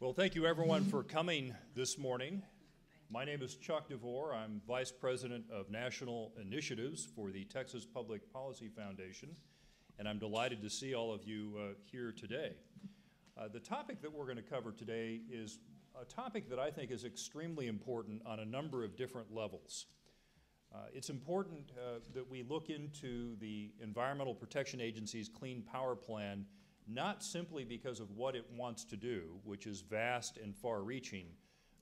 Well, thank you everyone for coming this morning. My name is Chuck DeVore. I'm Vice President of National Initiatives for the Texas Public Policy Foundation, and I'm delighted to see all of you uh, here today. Uh, the topic that we're going to cover today is a topic that I think is extremely important on a number of different levels. Uh, it's important uh, that we look into the Environmental Protection Agency's Clean Power Plan not simply because of what it wants to do, which is vast and far reaching,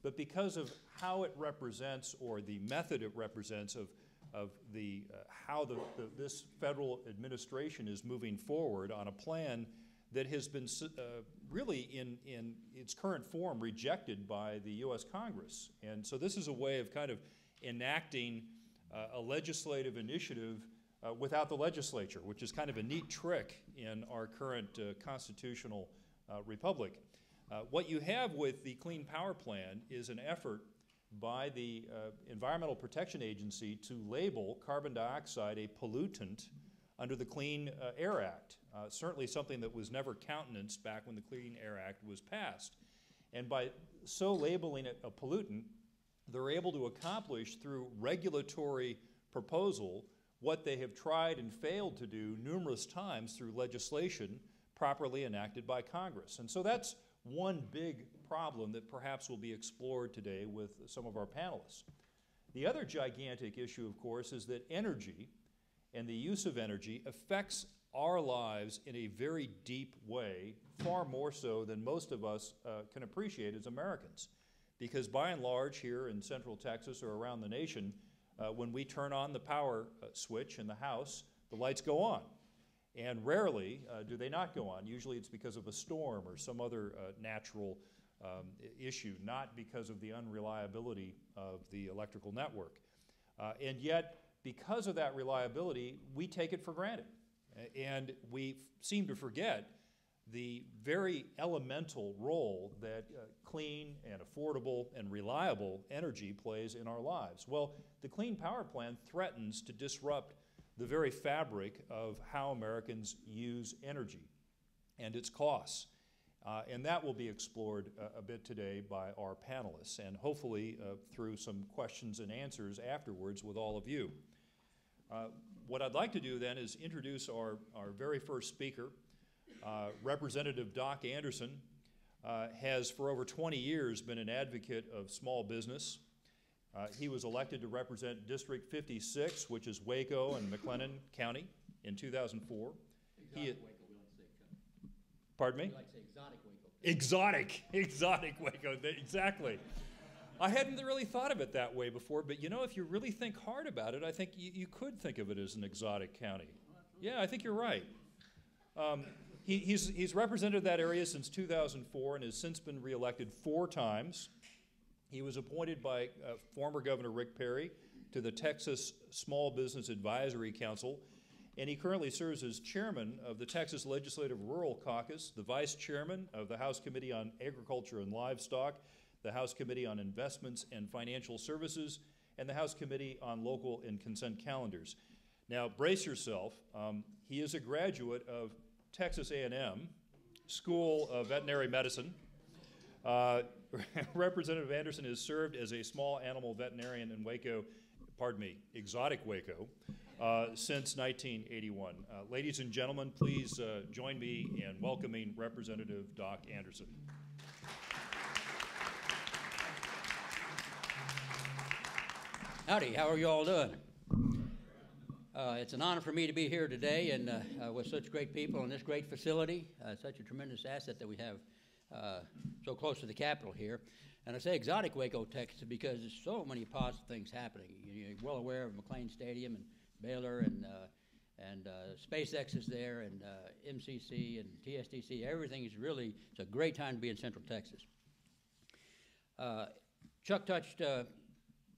but because of how it represents or the method it represents of, of the, uh, how the, the, this federal administration is moving forward on a plan that has been uh, really in, in its current form rejected by the U.S. Congress. And so this is a way of kind of enacting uh, a legislative initiative uh, without the legislature, which is kind of a neat trick in our current uh, constitutional uh, republic. Uh, what you have with the Clean Power Plan is an effort by the uh, Environmental Protection Agency to label carbon dioxide a pollutant under the Clean Air Act, certainly something that was never countenanced back when the Clean Air Act was passed. And by so labeling it a pollutant, they're able to accomplish through regulatory proposal what they have tried and failed to do numerous times through legislation properly enacted by Congress. And so that's one big problem that perhaps will be explored today with some of our panelists. The other gigantic issue, of course, is that energy and the use of energy affects our lives in a very deep way, far more so than most of us uh, can appreciate as Americans. Because by and large, here in central Texas or around the nation, uh, when we turn on the power uh, switch in the house, the lights go on. And rarely uh, do they not go on. Usually it's because of a storm or some other uh, natural um, issue, not because of the unreliability of the electrical network. Uh, and yet, because of that reliability, we take it for granted. And we seem to forget the very elemental role that uh, clean and affordable and reliable energy plays in our lives. Well, the Clean Power Plan threatens to disrupt the very fabric of how Americans use energy and its costs. Uh, and that will be explored a, a, bit today by our panelists, and hopefully uh, through some questions and answers afterwards with all of you. Uh, what I'd like to do then is introduce our, our very first speaker. Uh, Representative Doc Anderson uh, has for over 20 years been an advocate of small business. Uh, he was elected to represent District 56, which is Waco and McLennan County, in 2004. Exotic he, Waco, we like to say. Pardon me? We like to say exotic Waco. Exotic, exotic Waco, exactly. I hadn't really thought of it that way before, but you know, if you really think hard about it, I think you, you could think of it as an exotic county. Yeah, I think you're right. Um, he, he's, he's represented that area since 2004 and has since been reelected four times. He was appointed by uh, former Governor Rick Perry to the Texas Small Business Advisory Council, and he currently serves as chairman of the Texas Legislative Rural Caucus, the vice chairman of the House Committee on Agriculture and Livestock, the House Committee on Investments and Financial Services, and the House Committee on Local and Consent Calendars. Now, brace yourself. Um, he is a graduate of Texas A&M School of Veterinary Medicine. Uh, Representative Anderson has served as a small animal veterinarian in Waco, pardon me, exotic Waco, uh, since 1981. Uh, ladies and gentlemen, please uh, join me in welcoming Representative Doc Anderson. Howdy, how are you all doing? Uh, it's an honor for me to be here today and uh, uh, with such great people in this great facility, uh, such a tremendous asset that we have uh, so close to the Capitol here. And I say exotic Waco, Texas, because there's so many positive things happening. You're well aware of McLane Stadium and Baylor and uh, and SpaceX is there and MCC and TSTC. Everything is really it's a great time to be in Central Texas. Chuck touched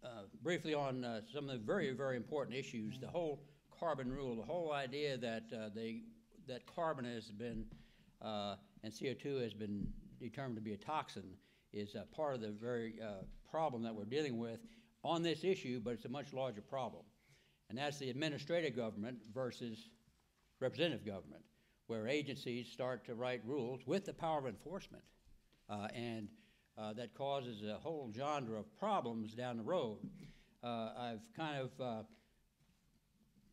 uh, briefly on uh, some of the very, very important issues. The whole carbon rule, the whole idea that uh, they, that carbon has been uh, and CO2 has been determined to be a toxin is part of the very uh, problem that we're dealing with on this issue, but it's a much larger problem. And that's the administrative government versus representative government, where agencies start to write rules with the power of enforcement and uh, that causes a whole genre of problems down the road. Uh, I've kind of uh,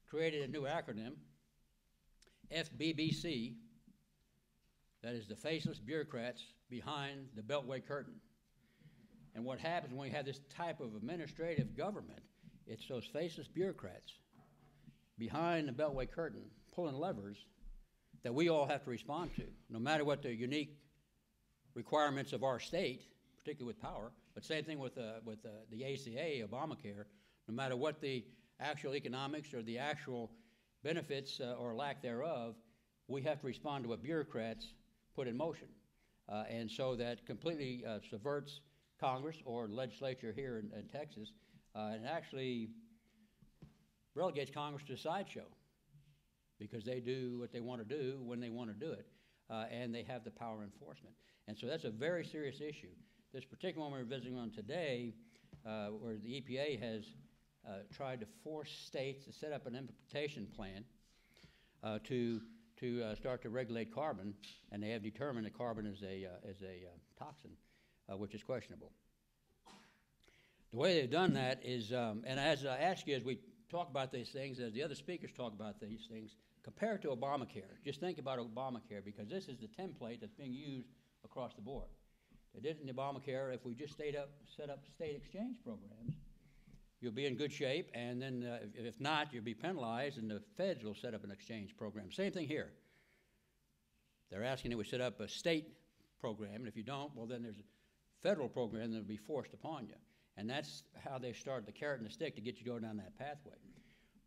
created a new acronym, FBBC, that is the faceless bureaucrats behind the Beltway curtain. And what happens when you have this type of administrative government, it's those faceless bureaucrats behind the Beltway curtain pulling levers that we all have to respond to, no matter what the unique requirements of our state, particularly with power. But same thing with, uh, with uh, the ACA, Obamacare, no matter what the actual economics or the actual benefits uh, or lack thereof, we have to respond to what bureaucrats put in motion. Uh, and so that completely uh, subverts Congress or legislature here in, in Texas, uh, and actually relegates Congress to a sideshow because they do what they want to do when they want to do it, uh, and they have the power enforcement. And so that's a very serious issue. This particular one we're visiting on today, uh, where the EPA has uh, tried to force states to set up an implementation plan uh, to to uh, start to regulate carbon, and they have determined that carbon is a uh, is a toxin, which is questionable. The way they've done that is, um, and as I ask you as we talk about these things, as the other speakers talk about these things, compare it to Obamacare. Just think about Obamacare because this is the template that's being used across the board. Did in Obamacare, if we just stayed up, set up state exchange programs, you'll be in good shape, and then uh, if, not, you'll be penalized, and the feds will set up an exchange program. Same thing here. They're asking that we set up a state program, and if you don't, well, then there's a federal program that will be forced upon you. And that's how they start the carrot and the stick to get you to go down that pathway.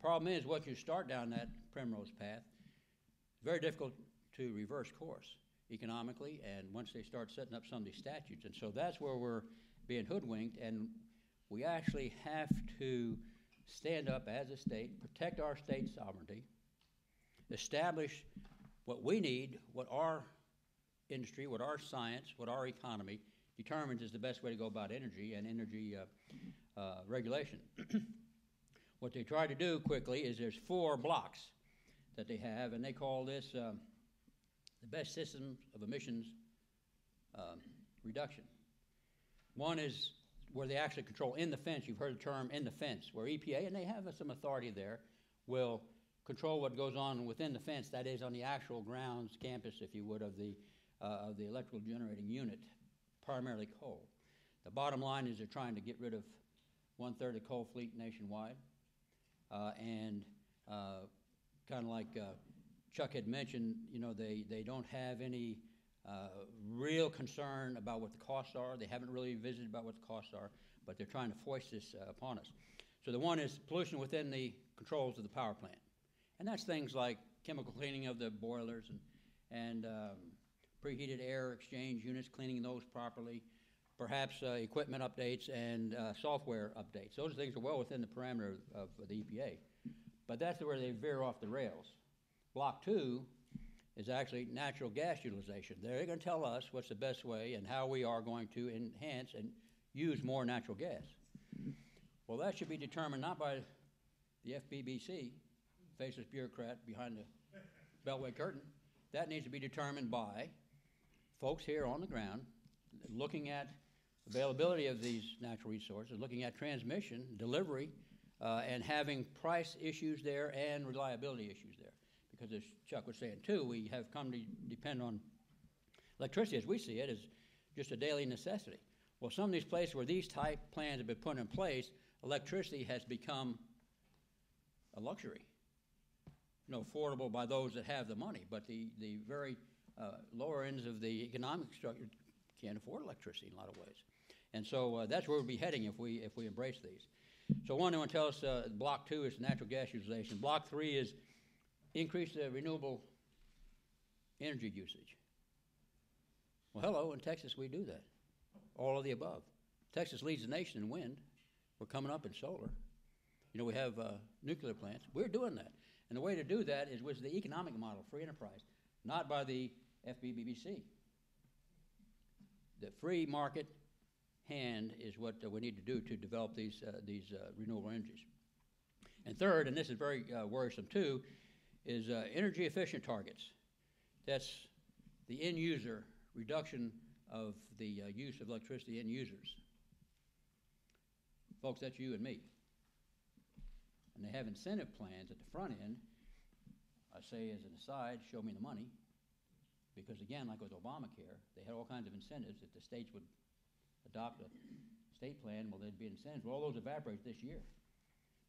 Problem is, once you start down that primrose path, it's very difficult to reverse course economically, and once they start setting up some of these statutes. And so that's where we're being hoodwinked, and we actually have to stand up as a state, protect our state sovereignty, establish what we need, what our industry, what our science, what our economy determines is the best way to go about energy and energy uh, uh, regulation. what they try to do quickly is there's four blocks that they have, and they call this um, the best systems of emissions um, reduction. One is where they actually control in the fence. You've heard the term in the fence, where EPA, and they have some authority there, will control what goes on within the fence, that is on the actual grounds, campus, if you would, of the, uh, of the electrical generating unit primarily coal. The bottom line is they're trying to get rid of one third of the coal fleet nationwide. Uh, and uh, kind of like uh, Chuck had mentioned, you know, they, they don't have any uh, real concern about what the costs are. They haven't really visited about what the costs are, but they're trying to foist this uh, upon us. So the one is pollution within the controls of the power plant. And that's things like chemical cleaning of the boilers and, and um, preheated air exchange units, cleaning those properly, perhaps uh, equipment updates and uh, software updates. Those things are well within the parameter of, of the EPA. But that's where they veer off the rails. Block two is actually natural gas utilization. They're going to tell us what's the best way and how we are going to enhance and use more natural gas. Well, that should be determined not by the FBBC, faceless bureaucrat behind the Beltway curtain. That needs to be determined by folks here on the ground looking at availability of these natural resources, looking at transmission, delivery, uh, and having price issues there and reliability issues there. Because as Chuck was saying too, we have come to depend on electricity as we see it as just a daily necessity. Well, some of these places where these type plans have been put in place, electricity has become a luxury. You know, affordable by those that have the money, but the, the very uh, lower ends of the economic structure can't afford electricity in a lot of ways. And so uh, that's where we'll be heading if we, if we embrace these. So one, they want to tell us uh, block two is natural gas utilization. Block three is increase the renewable energy usage. Well, hello, in Texas we do that. All of the above. Texas leads the nation in wind. We're coming up in solar. You know, we have uh, nuclear plants. We're doing that. And the way to do that is with the economic model, free enterprise, not by the FBBBC. The free market hand is what uh, we need to do to develop these, uh, these uh, renewable energies. And third, and this is very uh, worrisome too, is uh, energy efficient targets. That's the end user reduction of the uh, use of electricity and users. Folks, that's you and me. And they have incentive plans at the front end. I say as an aside, show me the money. Because again, like with Obamacare, they had all kinds of incentives. If the states would adopt a state plan, well, there'd be incentives. Well, all those evaporate this year.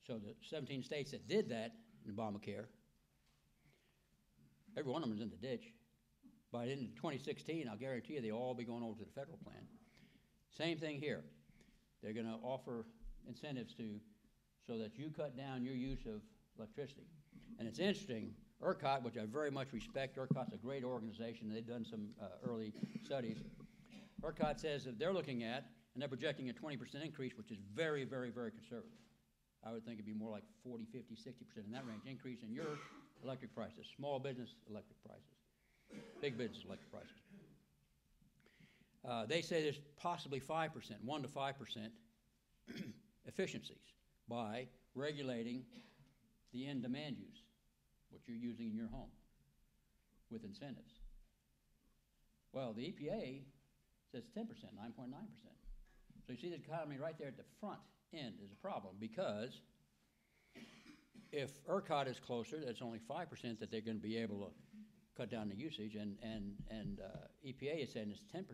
So the 17 states that did that in Obamacare, every one of them is in the ditch. By the end of 2016, I'll guarantee you they'll all be going over to the federal plan. Same thing here. They're going to offer incentives to, so that you cut down your use of electricity. And it's interesting, ERCOT, which I very much respect, ERCOT's a great organization, they've done some uh, early studies. ERCOT says that they're looking at, and they're projecting a 20% increase, which is very, very, very conservative. I would think it'd be more like 40, 50, 60% in that range, increase in your electric prices, small business electric prices, big business electric prices. Uh, they say there's possibly 5%, 1 to 5% efficiencies by regulating the end demand use, what you're using in your home, with incentives. Well, the EPA says 10%, 9.9%. So you see the economy right there at the front end is a problem because if ERCOT is closer, that's only 5% that they're going to be able to cut down the usage, and, and, and uh, EPA is saying it's 10%.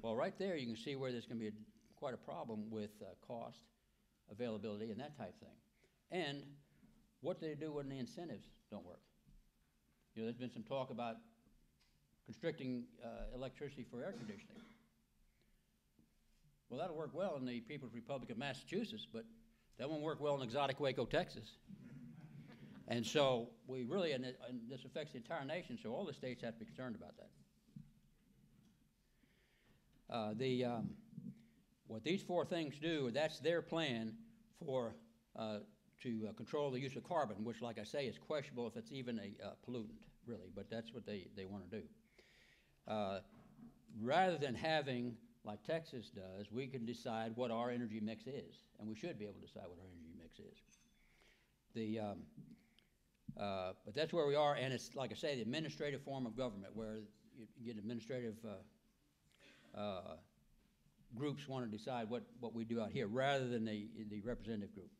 Well, right there, you can see where there's going to be a, quite a problem with uh, cost, availability, and that type thing. And what do they do when the incentives don't work? You know, there's been some talk about constricting uh, electricity for air conditioning. Well, that'll work well in the People's Republic of Massachusetts, but that won't work well in exotic Waco, Texas. And so we really, and, it, and this affects the entire nation, so all the states have to be concerned about that. Uh, the, um, what these four things do, that's their plan for uh, to uh, control the use of carbon, which, like I say, is questionable if it's even a uh, pollutant, really, but that's what they, they want to do. Uh, rather than having, like Texas does, we can decide what our energy mix is, and we should be able to decide what our energy mix is. The, um, uh, but that's where we are, and it's, like I say, the administrative form of government, where you get administrative uh, uh, groups want to decide what, what we do out here, rather than the, the representative group.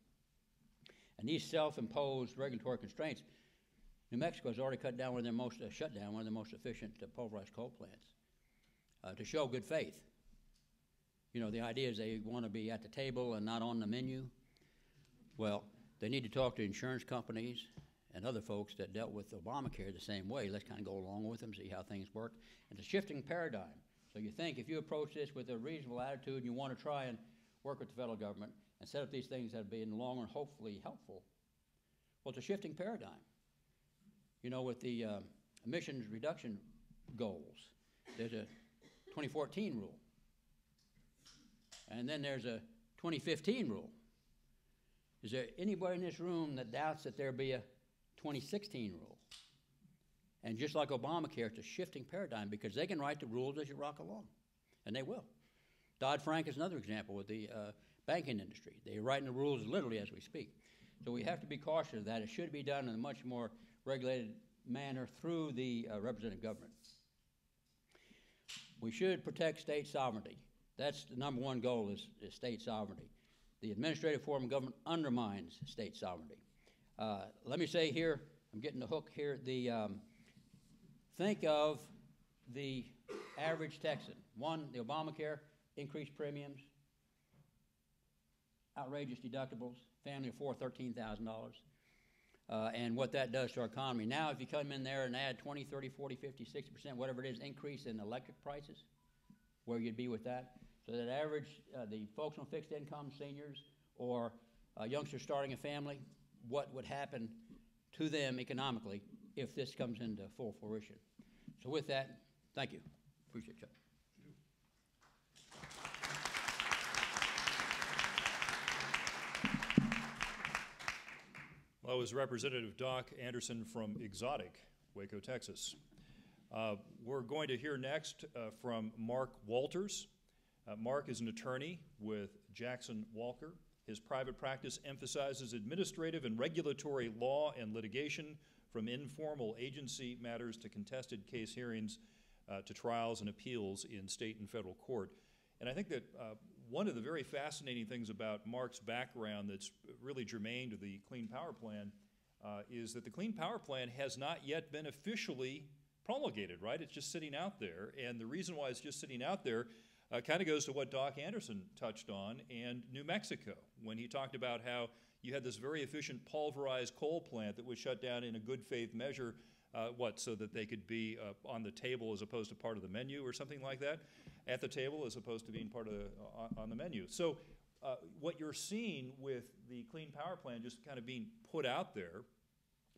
And these self-imposed regulatory constraints, New Mexico has already cut down one of their most, uh, shut down one of the most efficient uh, pulverized coal plants to show good faith. You know, the idea is they want to be at the table and not on the menu. Well, they need to talk to insurance companies and other folks that dealt with Obamacare the same way. Let's kind of go along with them, see how things work. It's a shifting paradigm. So you think if you approach this with a reasonable attitude and you want to try and work with the federal government and set up these things that will be in the long run hopefully helpful, well, it's a shifting paradigm. You know, with the uh, emissions reduction goals, there's a 2014 rule. And then there's a 2015 rule. Is there anybody in this room that doubts that there'll be a 2016 rule? And just like Obamacare, it's a shifting paradigm because they can write the rules as you rock along, and they will. Dodd Frank is another example with the uh, banking industry. They're writing the rules literally as we speak. So we have to be cautious of that. It should be done in a much more regulated manner through the uh, representative government. We should protect state sovereignty. That's the number one goal is, is state sovereignty. The administrative form of government undermines state sovereignty. Uh, let me say here, I'm getting the hook here. The um, think of the average Texan. One, the Obamacare increased premiums, outrageous deductibles, family of four, $13,000. Uh, and what that does to our economy. Now, if you come in there and add 20, 30, 40, 50, 60%, whatever it is, increase in electric prices, where you'd be with that. So that average, uh, the folks on fixed income, seniors, or uh, youngsters starting a family, what would happen to them economically if this comes into full fruition. So with that, thank you. Appreciate you. Well, it was Representative Doc Anderson from Exotic, Waco, Texas. Uh, we're going to hear next uh, from Mark Walters. Uh, Mark is an attorney with Jackson Walker. His private practice emphasizes administrative and regulatory law and litigation from informal agency matters to contested case hearings uh, to trials and appeals in state and federal court. And I think that uh, one of the very fascinating things about Mark's background that's really germane to the Clean Power Plan uh, is that the Clean Power Plan has not yet been officially promulgated, right? It's just sitting out there. And the reason why it's just sitting out there uh, kind of goes to what Doc Anderson touched on and New Mexico when he talked about how you had this very efficient pulverized coal plant that was shut down in a good faith measure. Uh, what, so that they could be uh, on the table as opposed to part of the menu or something like that? At the table as opposed to being part of the, uh, on the menu. So, uh, what you're seeing with the Clean Power Plan just kind of being put out there,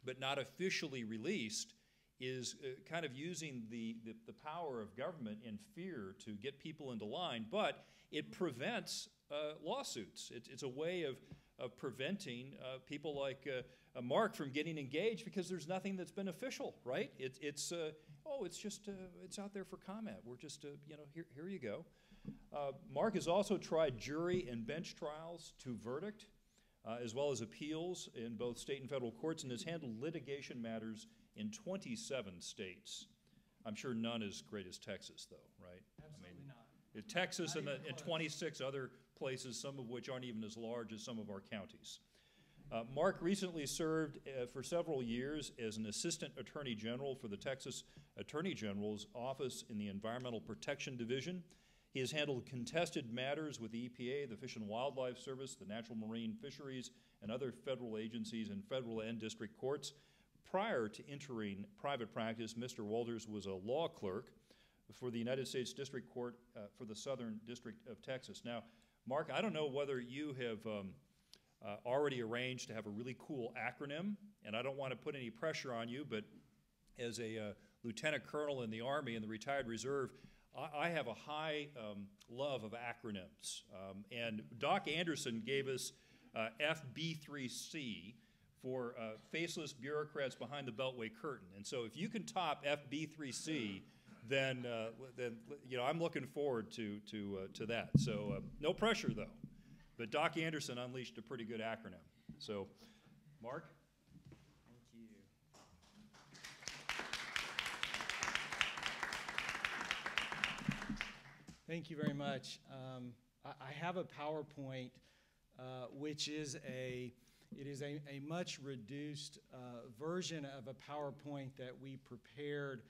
but not officially released, is uh, kind of using the, the, the, power of government in fear to get people into line, but it prevents uh, lawsuits. It, it's a way of, of preventing uh, people like uh, uh, Mark from getting engaged because there's nothing that's beneficial, right? It, it's, uh, oh, it's just, it's out there for comment. We're just, you know, here, here you go. Mark has also tried jury and bench trials to verdict. as well as appeals in both state and federal courts, and has handled litigation matters in 27 states. I'm sure none as great as Texas, though, right? Absolutely I mean, not. Texas Not and, the, and 26 other places, some of which aren't even as large as some of our counties. Uh, Mark recently served uh, for several years as an assistant attorney general for the Texas Attorney General's office in the Environmental Protection Division. He has handled contested matters with the EPA, the Fish and Wildlife Service, the National Marine Fisheries, and other federal agencies and federal and district courts. Prior to entering private practice, Mr. Walters was a law clerk for the United States District Court uh, for the Southern District of Texas. Now, Mark, I don't know whether you have um, uh, already arranged to have a really cool acronym, and I don't want to put any pressure on you, but as a uh, lieutenant colonel in the Army in the retired reserve, I, I have a high um, love of acronyms. Um, and Doc Anderson gave us uh, FB3C for uh, faceless bureaucrats behind the Beltway curtain. And so if you can top FB3C, then, uh, then you know, I'm looking forward to, to, uh, to that. So uh, no pressure, though. But Doc Anderson unleashed a pretty good acronym. So, Mark? Thank you. Thank you very much. Um, I, I have a PowerPoint, uh, which is a it is a, a much reduced uh, version of a PowerPoint that we prepared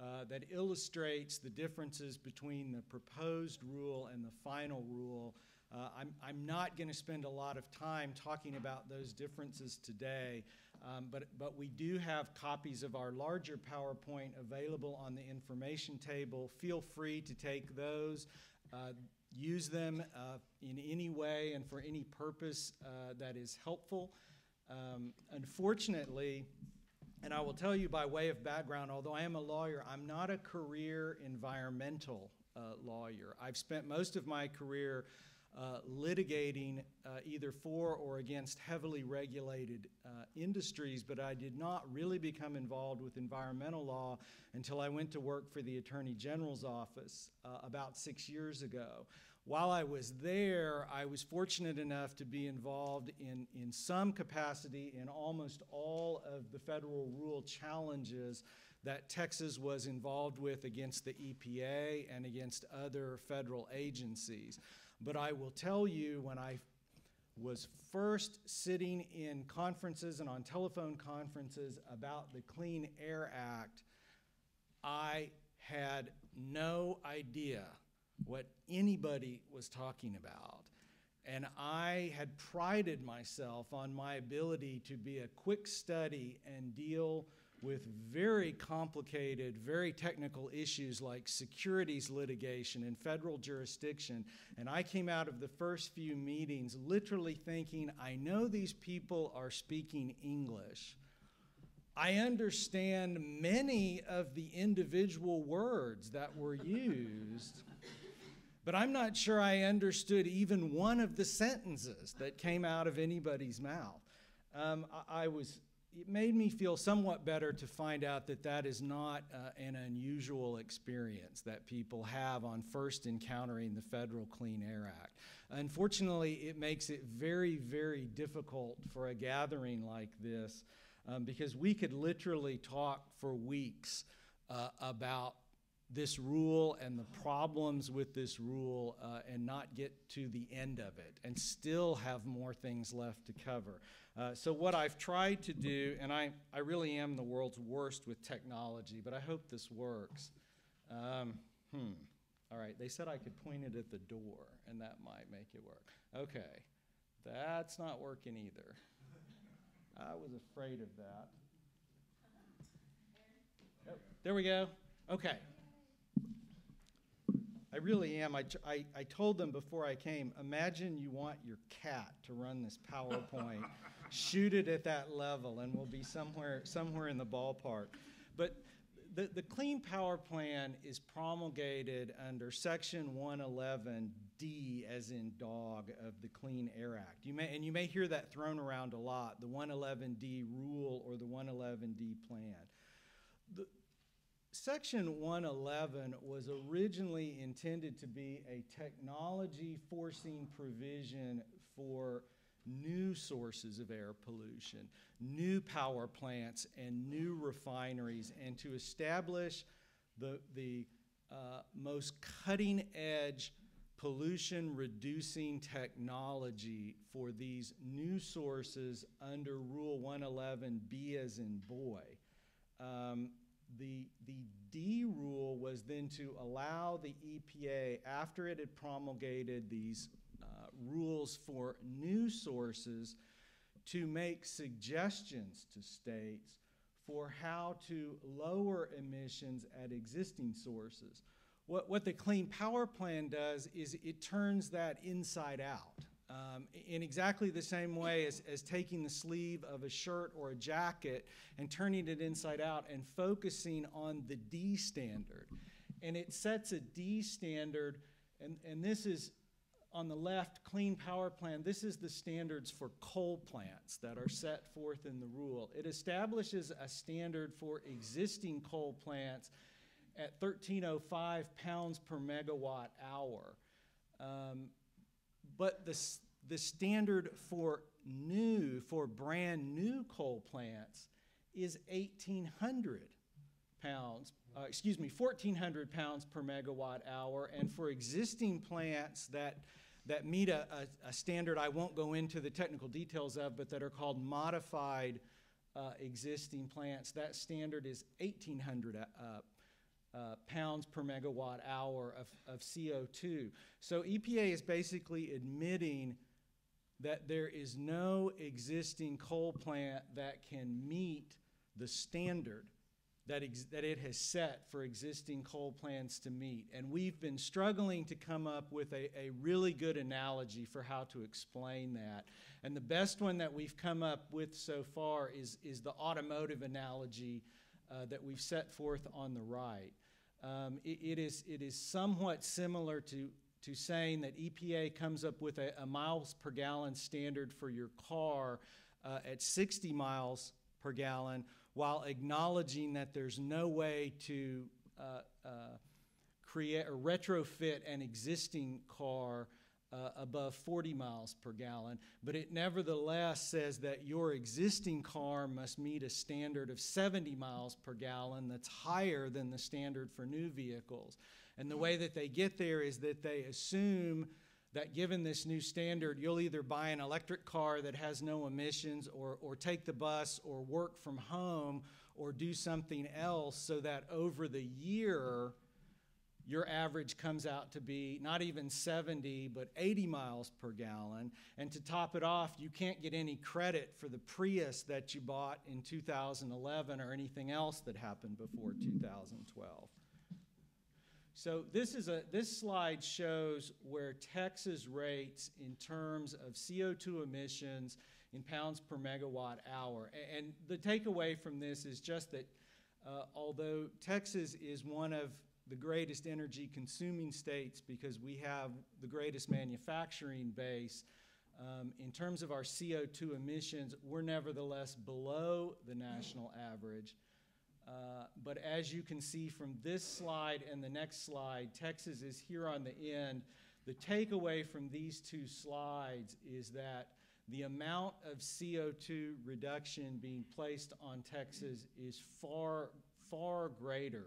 uh, that illustrates the differences between the proposed rule and the final rule. Uh, I'm, I'm not going to spend a lot of time talking about those differences today, um, but, but we do have copies of our larger PowerPoint available on the information table. Feel free to take those. Uh, use them uh, in any way and for any purpose uh, that is helpful. Um, unfortunately, and I will tell you by way of background, although I am a lawyer, I'm not a career environmental uh, lawyer. I've spent most of my career uh, litigating uh, either for or against heavily regulated uh, industries, but I did not really become involved with environmental law until I went to work for the Attorney General's office uh, about six years ago. While I was there, I was fortunate enough to be involved in, in some capacity in almost all of the federal rule challenges that Texas was involved with against the EPA and against other federal agencies. But I will tell you, when I was first sitting in conferences and on telephone conferences about the Clean Air Act, I had no idea what anybody was talking about. And I had prided myself on my ability to be a quick study and deal with very complicated, very technical issues like securities litigation in federal jurisdiction. And I came out of the first few meetings literally thinking, I know these people are speaking English. I understand many of the individual words that were used, but I'm not sure I understood even one of the sentences that came out of anybody's mouth. Um, I, I was it made me feel somewhat better to find out that that is not uh, an unusual experience that people have on first encountering the Federal Clean Air Act. Unfortunately, it makes it very, very difficult for a gathering like this um, because we could literally talk for weeks uh, about this rule and the problems with this rule uh, and not get to the end of it and still have more things left to cover. Uh, so, what I've tried to do, and I, I really am the world's worst with technology, but I hope this works. Um, hmm. All right, they said I could point it at the door, and that might make it work. Okay, that's not working either. I was afraid of that. Oh, there we go. Okay. I really am. I, I, I told them before I came imagine you want your cat to run this PowerPoint, shoot it at that level, and we'll be somewhere, somewhere in the ballpark. But the, the Clean Power Plan is promulgated under Section 111D, as in dog, of the Clean Air Act. You may, and you may hear that thrown around a lot the 111D rule or the 111D plan. The, Section 111 was originally intended to be a technology forcing provision for new sources of air pollution, new power plants, and new refineries, and to establish the, the uh, most cutting edge pollution reducing technology for these new sources under Rule 111B as in boy. Um, the, the D rule was then to allow the EPA, after it had promulgated these uh, rules for new sources, to make suggestions to states for how to lower emissions at existing sources. What, what the Clean Power Plan does is it turns that inside out. Um, in exactly the same way as, as taking the sleeve of a shirt or a jacket and turning it inside out and focusing on the D standard. And it sets a D standard, and, and this is on the left, Clean Power Plan. This is the standards for coal plants that are set forth in the rule. It establishes a standard for existing coal plants at 1305 pounds per megawatt hour. Um, but the, the standard for new, for brand new coal plants is 1,800 pounds, uh, excuse me, 1,400 pounds per megawatt hour. And for existing plants that, that meet a, a, a, standard I won't go into the technical details of, but that are called modified uh, existing plants, that standard is 1,800 uh, uh, pounds per megawatt hour of, of CO2. So EPA is basically admitting that there is no existing coal plant that can meet the standard that, that it has set for existing coal plants to meet. And we've been struggling to come up with a, a really good analogy for how to explain that. And the best one that we've come up with so far is, is the automotive analogy uh, that we've set forth on the right. Um, it, it, is, it is somewhat similar to, to saying that EPA comes up with a, a miles per gallon standard for your car uh, at 60 miles per gallon while acknowledging that there's no way to uh, uh, create or retrofit an existing car uh, above 40 miles per gallon, but it nevertheless says that your existing car must meet a standard of 70 miles per gallon that's higher than the standard for new vehicles. And the way that they get there is that they assume that given this new standard, you'll either buy an electric car that has no emissions or, or take the bus or work from home or do something else so that over the year, your average comes out to be not even 70, but 80 miles per gallon. And to top it off, you can't get any credit for the Prius that you bought in 2011 or anything else that happened before 2012. So this is a this slide shows where Texas rates in terms of CO2 emissions in pounds per megawatt hour. And the takeaway from this is just that uh, although Texas is one of the greatest energy consuming states because we have the greatest manufacturing base. Um, in terms of our CO2 emissions, we're nevertheless below the national average. Uh, but as you can see from this slide and the next slide, Texas is here on the end. The takeaway from these two slides is that the amount of CO2 reduction being placed on Texas is far, far greater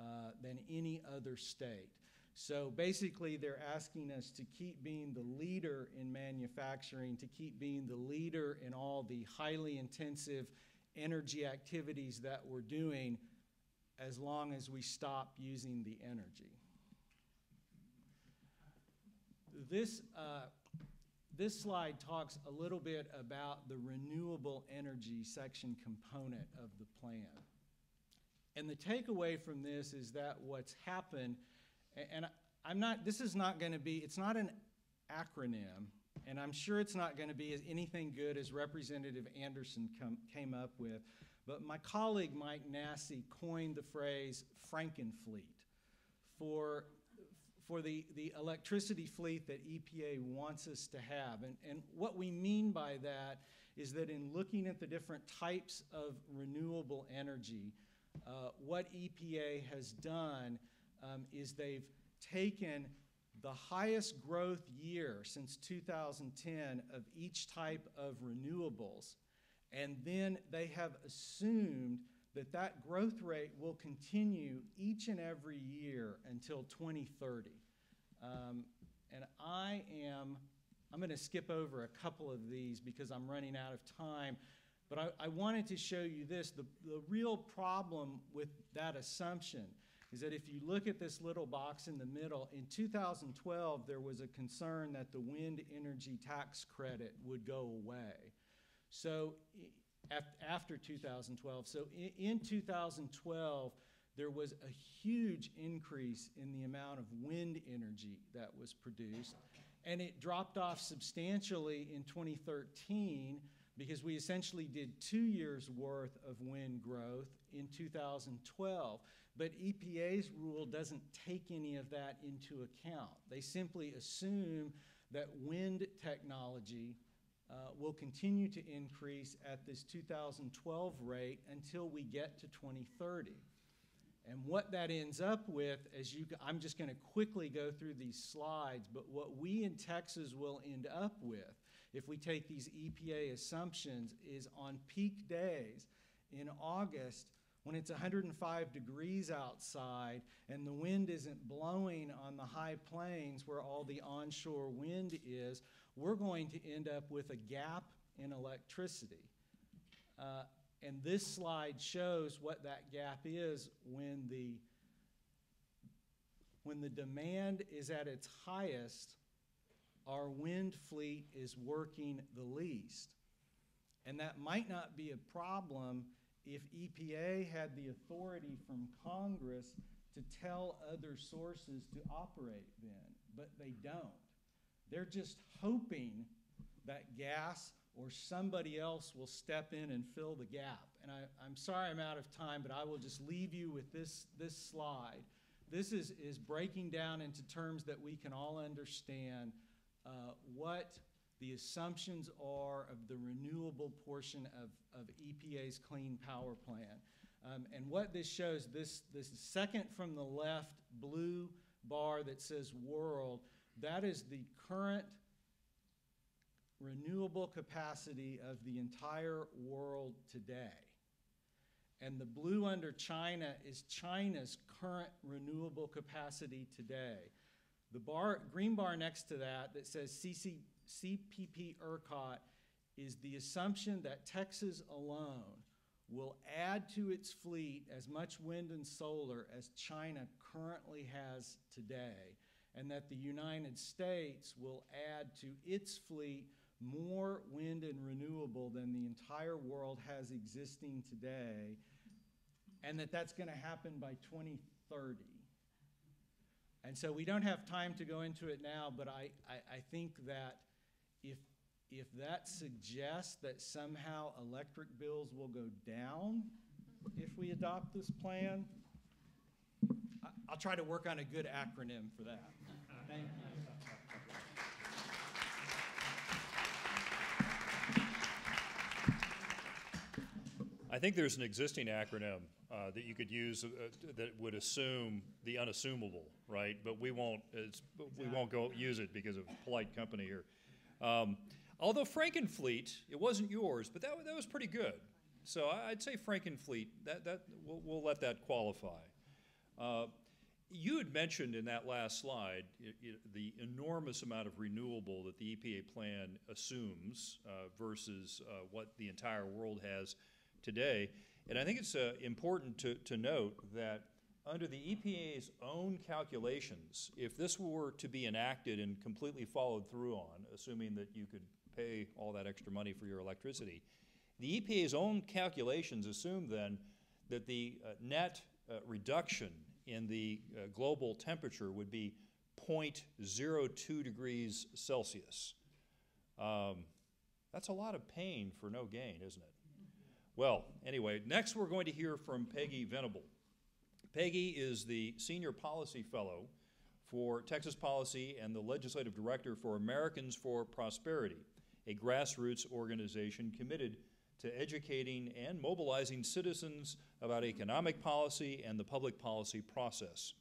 uh, than any other state. So basically, they're asking us to keep being the leader in manufacturing, to keep being the leader in all the highly intensive energy activities that we're doing as long as we stop using the energy. This, uh, this slide talks a little bit about the renewable energy section component of the plan. And the takeaway from this is that what's happened, and I'm not, this is not going to be, it's not an acronym, and I'm sure it's not going to be anything good as Representative Anderson came up with, but my colleague Mike Nasi coined the phrase Frankenfleet for, for the, the electricity fleet that EPA wants us to have. And, and what we mean by that is that in looking at the different types of renewable energy, uh, what EPA has done um, is they've taken the highest growth year since 2010 of each type of renewables, and then they have assumed that that growth rate will continue each and every year until 2030. Um, and I am, I'm going to skip over a couple of these because I'm running out of time. But I, I wanted to show you this. The, the real problem with that assumption is that if you look at this little box in the middle, in 2012, there was a concern that the wind energy tax credit would go away. So after 2012, so in 2012, there was a huge increase in the amount of wind energy that was produced. And it dropped off substantially in 2013 because we essentially did two years' worth of wind growth in 2012. But EPA's rule doesn't take any of that into account. They simply assume that wind technology uh, will continue to increase at this 2012 rate until we get to 2030. And what that ends up with, as you, I'm just going to quickly go through these slides, but what we in Texas will end up with, if we take these EPA assumptions, is on peak days in August, when it's 105 degrees outside and the wind isn't blowing on the high plains where all the onshore wind is, we're going to end up with a gap in electricity. Uh, and this slide shows what that gap is when the, when the demand is at its highest, our wind fleet is working the least. And that might not be a problem if EPA had the authority from Congress to tell other sources to operate then, but they don't. They're just hoping that gas or somebody else will step in and fill the gap. And I, I'm sorry I'm out of time, but I will just leave you with this, this slide. This is, is breaking down into terms that we can all understand uh, what the assumptions are of the renewable portion of, of EPA's Clean Power Plan. Um, and what this shows, this, this second from the left blue bar that says world, that is the current renewable capacity of the entire world today. And the blue under China is China's current renewable capacity today. The bar, green bar next to that that says CC, CPP ERCOT is the assumption that Texas alone will add to its fleet as much wind and solar as China currently has today, and that the United States will add to its fleet more wind and renewable than the entire world has existing today, and that that's going to happen by 2030. And so we don't have time to go into it now, but I, I, I think that if, if that suggests that somehow electric bills will go down if we adopt this plan, I, I'll try to work on a good acronym for that. Thank you. Think there's an existing acronym uh, that you could use uh, that would assume the unassumable, right? But we won't, but we won't go use it because of polite company here. Um, although Frankenfleet, it wasn't yours, but that, that was pretty good. So I- I'd say Frankenfleet, that, that, we'll, we'll let that qualify. Uh, You had mentioned in that last slide i- i- the enormous amount of renewable that the EPA plan assumes uh, versus uh, what the entire world has today. And I think it's uh, important to, to note that under the EPA's own calculations, if this were to be enacted and completely followed through on, assuming that you could pay all that extra money for your electricity, the EPA's own calculations assume then that the uh, net uh, reduction in the uh, global temperature would be 0.02 degrees Celsius. Um, that's a lot of pain for no gain, isn't it? Well, anyway, next we're going to hear from Peggy Venable. Peggy is the Senior Policy Fellow for Texas Policy and the Legislative Director for Americans for Prosperity, a grassroots organization committed to educating and mobilizing citizens about economic policy and the public policy process.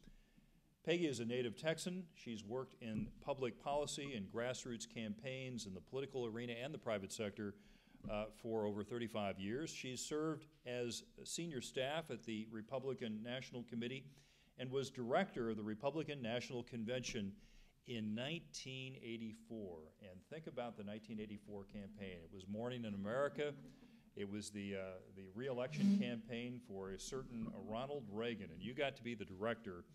Peggy is a native Texan. She's worked in public policy and grassroots campaigns in the political arena and the private sector uh, for over 35 years. She's served as senior staff at the Republican National Committee and was director of the Republican National Convention in 1984. And think about the 1984 campaign. It was Morning in America. It was the, uh, the reelection campaign for a certain Ronald Reagan, and you got to be the director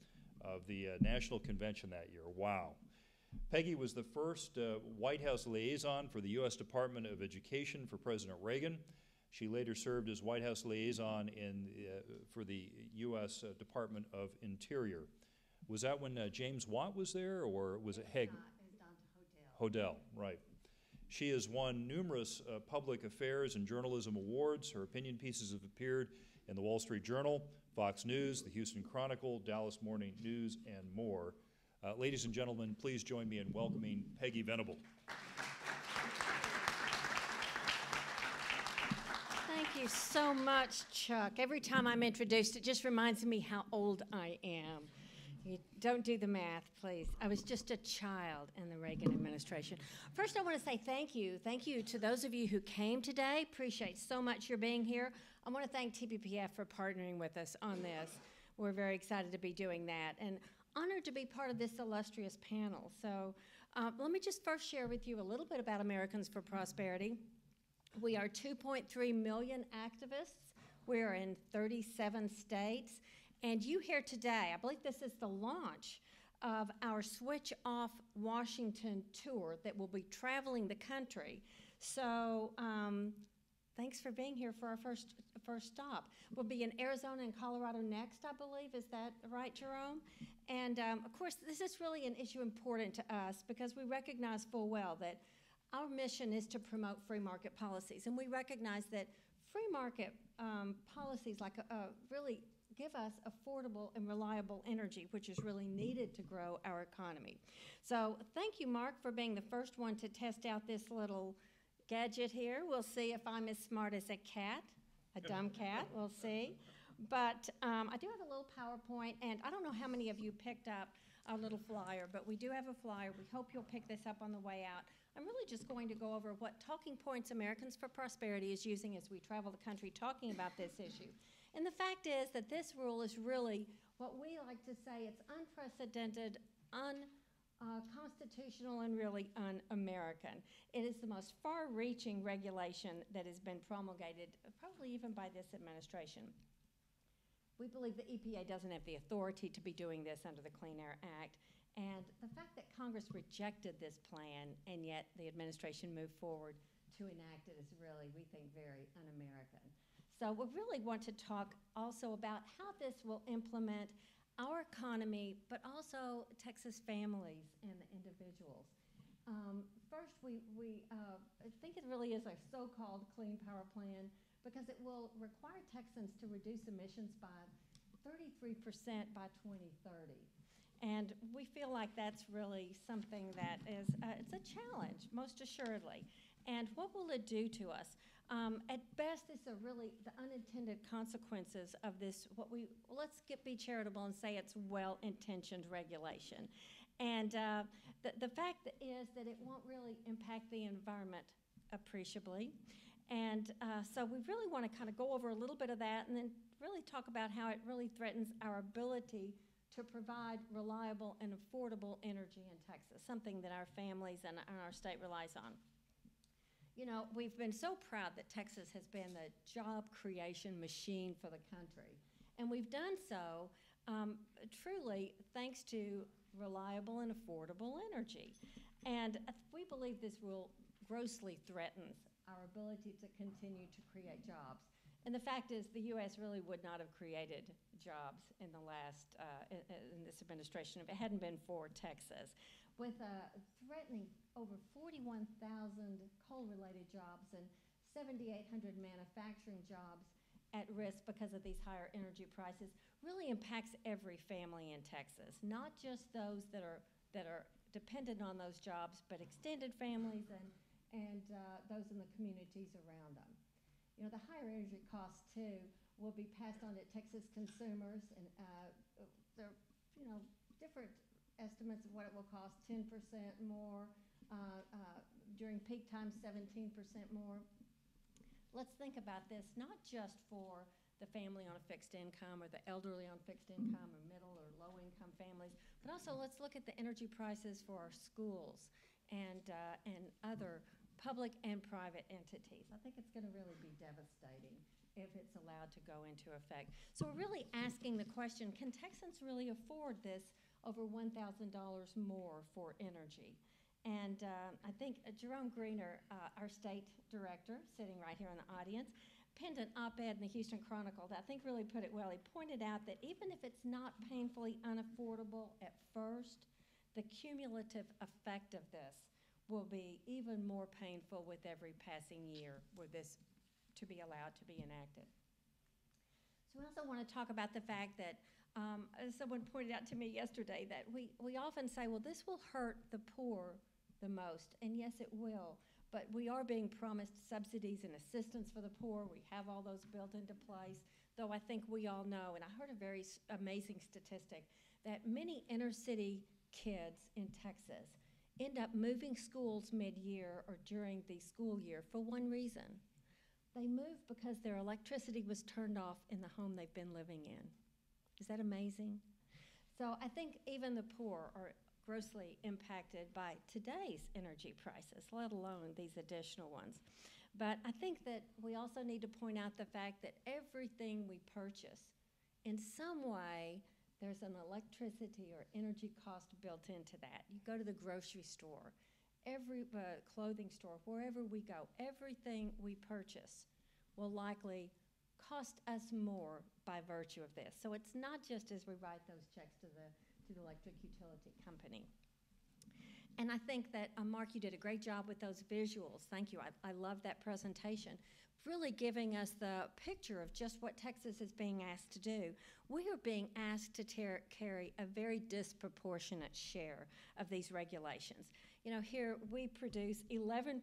of the uh, National Convention that year. Wow. Peggy was the first uh, White House liaison for the U.S. Department of Education for President Reagan. She later served as White House liaison in, uh, for the U.S. Uh, Department of Interior. Was that when uh, James Watt was there, or was it Haig? Hodel, right. She has won numerous uh, public affairs and journalism awards. Her opinion pieces have appeared in the Wall Street Journal, Fox News, the Houston Chronicle, Dallas Morning News, and more. Uh, ladies and gentlemen, please join me in welcoming Peggy Venable. Thank you so much, Chuck. Every time I'm introduced, it just reminds me how old I am. You don't do the math, please. I was just a child in the Reagan administration. First, I want to say thank you. Thank you to those of you who came today. Appreciate so much your being here. I want to thank TPPF for partnering with us on this. We're very excited to be doing that and honored to be part of this illustrious panel. So, uh, let me just first share with you a little bit about Americans for Prosperity. We are 2.3 million activists. We are in 37 states. And you here today, I believe this is the launch of our Switch Off Washington tour that will be traveling the country. So, um, thanks for being here for our first first stop. We'll be in Arizona and Colorado next, I believe. Is that right, Jerome? And um, of course, this is really an issue important to us because we recognize full well that our mission is to promote free market policies, and we recognize that free market um, policies like uh, really give us affordable and reliable energy, which is really needed to grow our economy. So, thank you, Mark, for being the first one to test out this little gadget here. We'll see if I'm as smart as a cat, a dumb cat. We'll see. But um, I do have a little PowerPoint, and I don't know how many of you picked up our little flyer, but we do have a flyer. We hope you'll pick this up on the way out. I'm really just going to go over what talking points Americans for Prosperity is using as we travel the country talking about this issue. And the fact is that this rule is really what we like to say it's unprecedented, Uh, unconstitutional, and really un American. It is the most far reaching regulation that has been promulgated, probably even by this administration. We believe the EPA doesn't have the authority to be doing this under the Clean Air Act. And the fact that Congress rejected this plan and yet the administration moved forward to enact it is really, we think, very un American. So we really want to talk also about how this will implement our economy, but also Texas families and the individuals. Um, first, we, we uh, think it really is a so-called clean power plan because it will require Texans to reduce emissions by 33% by 2030. And we feel like that's really something that is, uh, it's a challenge, most assuredly. And what will it do to us? Um, at best, these are really the unintended consequences of this, what we, let's get, be charitable and say it's well-intentioned regulation. And uh, the, the fact is that it won't really impact the environment appreciably. And uh, so we really want to kind of go over a little bit of that and then really talk about how it really threatens our ability to provide reliable and affordable energy in Texas, something that our families and our state relies on. You know, we've been so proud that Texas has been the job creation machine for the country. And we've done so um, truly thanks to reliable and affordable energy. And we believe this rule grossly threatens our ability to continue to create jobs. And the fact is, the U.S. really would not have created jobs in the last, uh, in, in this administration if it hadn't been for Texas. With uh, threatening over 41,000 coal-related jobs and 7,800 manufacturing jobs at risk because of these higher energy prices, really impacts every family in Texas, not just those that are, that are dependent on those jobs, but extended families and, and uh, those in the communities around them. You know, the higher energy costs too will be passed on to Texas consumers, and uh, there, you know, different estimates of what it will cost: 10% more uh, uh, during peak times, 17% more. Let's think about this not just for the family on a fixed income or the elderly on fixed income or middle or low income families, but also let's look at the energy prices for our schools and, uh, and other public and private entities. I think it's going to really be devastating if it's allowed to go into effect. So we're really asking the question, can Texans really afford this over $1,000 more for energy? And uh, I think uh, Jerome Greener, uh, our state director, sitting right here in the audience, penned an op-ed in the Houston Chronicle that I think really put it well. He pointed out that even if it's not painfully unaffordable at first, the cumulative effect of this will be even more painful with every passing year were this to be allowed to be enacted. So we also want to talk about the fact that um, someone pointed out to me yesterday that we, we often say, well, this will hurt the poor the most. And yes, it will. But we are being promised subsidies and assistance for the poor. We have all those built into place. Though I think we all know, and I heard a very amazing statistic, that many inner city kids in Texas end up moving schools mid-year or during the school year for one reason. They move because their electricity was turned off in the home they've been living in. Is that amazing? So I think even the poor are grossly impacted by today's energy prices, let alone these additional ones. But I think that we also need to point out the fact that everything we purchase in some way there's an electricity or energy cost built into that. You go to the grocery store, every uh, clothing store, wherever we go, everything we purchase will likely cost us more by virtue of this. So it's not just as we write those checks to the to the electric utility company. And I think that, uh, Mark, you did a great job with those visuals. Thank you. I, I love that presentation really giving us the picture of just what Texas is being asked to do. We are being asked to carry a very disproportionate share of these regulations. You know, here we produce 11%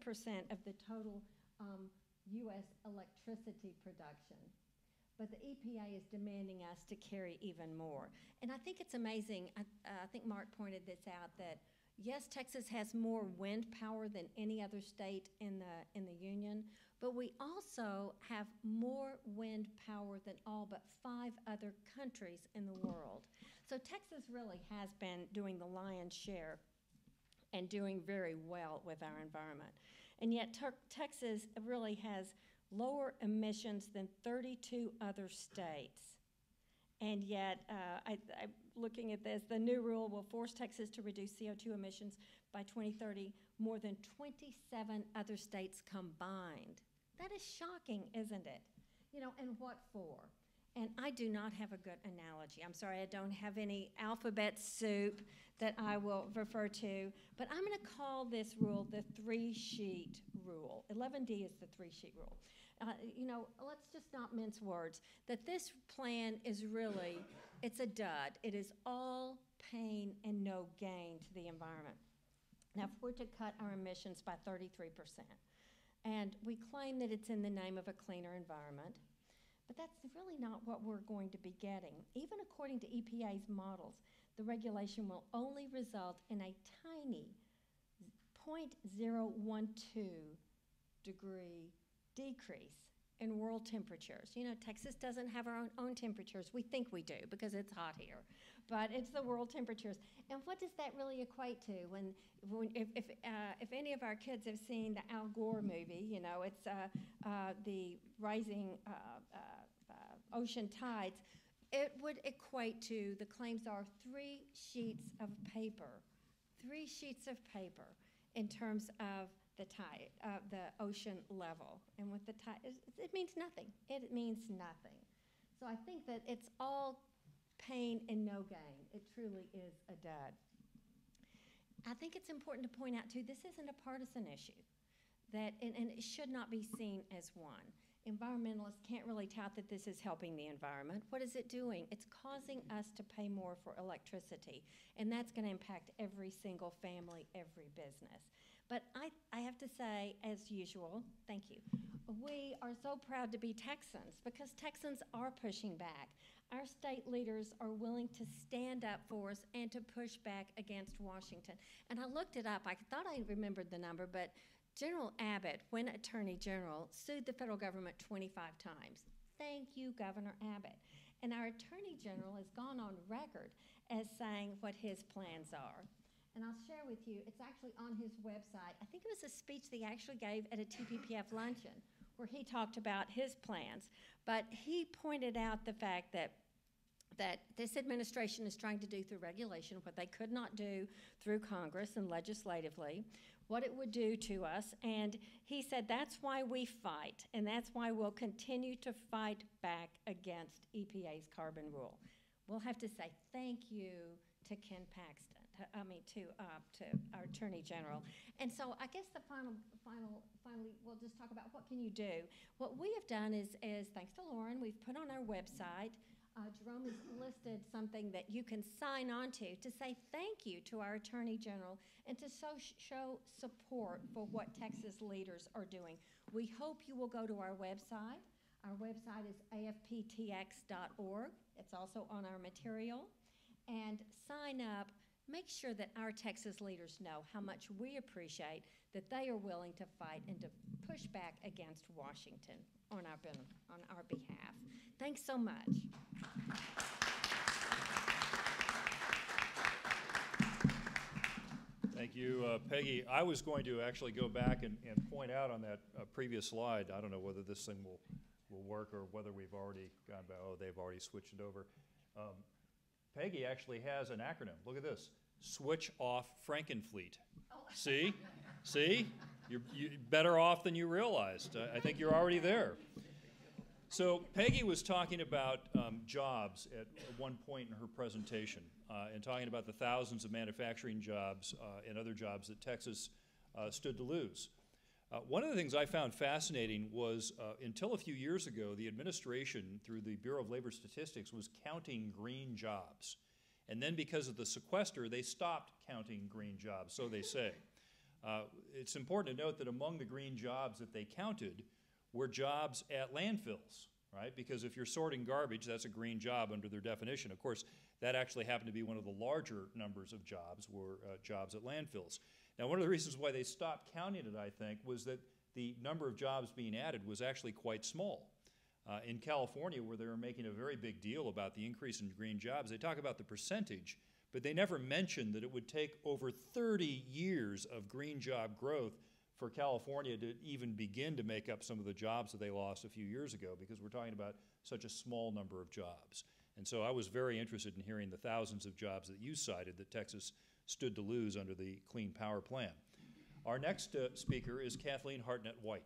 of the total um, U.S. electricity production. But the EPA is demanding us to carry even more. And I think it's amazing. I, uh, I think Mark pointed this out that yes, Texas has more wind power than any other state in the in the union, but we also have more wind power than all but five other countries in the world. So Texas really has been doing the lion's share and doing very well with our environment. And yet Texas really has lower emissions than 32 other states. And yet, uh, I, looking at this, the new rule will force Texas to reduce CO2 emissions by 2030 more than 27 other states combined. That is shocking, isn't it? You know, and what for? And I do not have a good analogy. I'm sorry, I don't have any alphabet soup that I will refer to, but I'm going to call this rule the three sheet rule. 11D is the three sheet rule. Uh, you know, let's just not mince words. That this plan is really, it's a dud. It is all pain and no gain to the environment. Now, if we're to cut our emissions by 33 percent, and we claim that it's in the name of a cleaner environment, but that's really not what we're going to be getting. Even according to EPA's models, the regulation will only result in a tiny 0.012 degree decrease in world temperatures. You know, Texas doesn't have our own, own temperatures. We think we do because it's hot here, but it's the world temperatures. And what does that really equate to? When, when if if, uh, if any of our kids have seen the Al Gore movie, you know, it's uh, uh, the rising uh, uh, uh, ocean tides. It would equate to the claims are three sheets of paper, three sheets of paper in terms of the tide, uh, the ocean level. And with the tide, it, means nothing. It means nothing. So I think that it's all pain and no gain. It truly is a dud. I think it's important to point out too, this isn't a partisan issue. That, and, and it should not be seen as one. Environmentalists can't really tout that this is helping the environment. What is it doing? It's causing us to pay more for electricity, and that's going to impact every single family, every business. But I, I have to say, as usual, thank you. We are so proud to be Texans because Texans are pushing back. Our state leaders are willing to stand up for us and to push back against Washington. And I looked it up. I thought I remembered the number, but General Abbott, when Attorney General, sued the federal government 25 times. Thank you, Governor Abbott. And our Attorney General has gone on record as saying what his plans are. And I'll share with you, it's actually on his website. I think it was a speech that he actually gave at a TPPF luncheon where he talked about his plans. But he pointed out the fact that that this administration is trying to do through regulation what they could not do through Congress and legislatively, what it would do to us. And he said that's why we fight, and that's why we'll continue to fight back against EPA's carbon rule. We'll have to say thank you to Ken Paxton. To, I mean, to uh, to our Attorney General, and so I guess the final, final, finally, we'll just talk about what can you do. What we have done is, is thanks to Lauren, we've put on our website uh, Jerome has listed something that you can sign on to to say thank you to our Attorney General and to so show support for what Texas leaders are doing. We hope you will go to our website. Our website is afptx.org. It's also on our material. And sign up. Make sure that our Texas leaders know how much we appreciate that they are willing to fight and to push back against Washington on our, on our behalf. Thanks so much. Thank you, uh, Peggy. I was going to actually go back and, and point out on that uh, previous slide, I don't know whether this thing will, will work or whether we've already gone by, oh, they've already switched it over. Um, Peggy actually has an acronym. Look at this. Switch off Frankenfleet. See? See? You're, you're better off than you realized. I think you're already there. So Peggy was talking about um, jobs at one point in her presentation uh, and talking about the thousands of manufacturing jobs uh, and other jobs that Texas uh, stood to lose. Uh, one of the things I found fascinating was uh, until a few years ago, the administration, through the Bureau of Labor Statistics, was counting green jobs. And then because of the sequester, they stopped counting green jobs, so they say. Uh, it's important to note that among the green jobs that they counted were jobs at landfills, right? Because if you're sorting garbage, that's a green job under their definition. Of course, that actually happened to be one of the larger numbers of jobs were uh, jobs at landfills. Now, one of the reasons why they stopped counting it, I think, was that the number of jobs being added was actually quite small. Uh, in California, where they were making a very big deal about the increase in green jobs, they talk about the percentage, but they never mentioned that it would take over 30 years of green job growth for California to even begin to make up some of the jobs that they lost a few years ago because we're talking about such a small number of jobs. And so I was very interested in hearing the thousands of jobs that you cited that Texas stood to lose under the Clean Power Plan. Our next uh, speaker is Kathleen Hartnett White.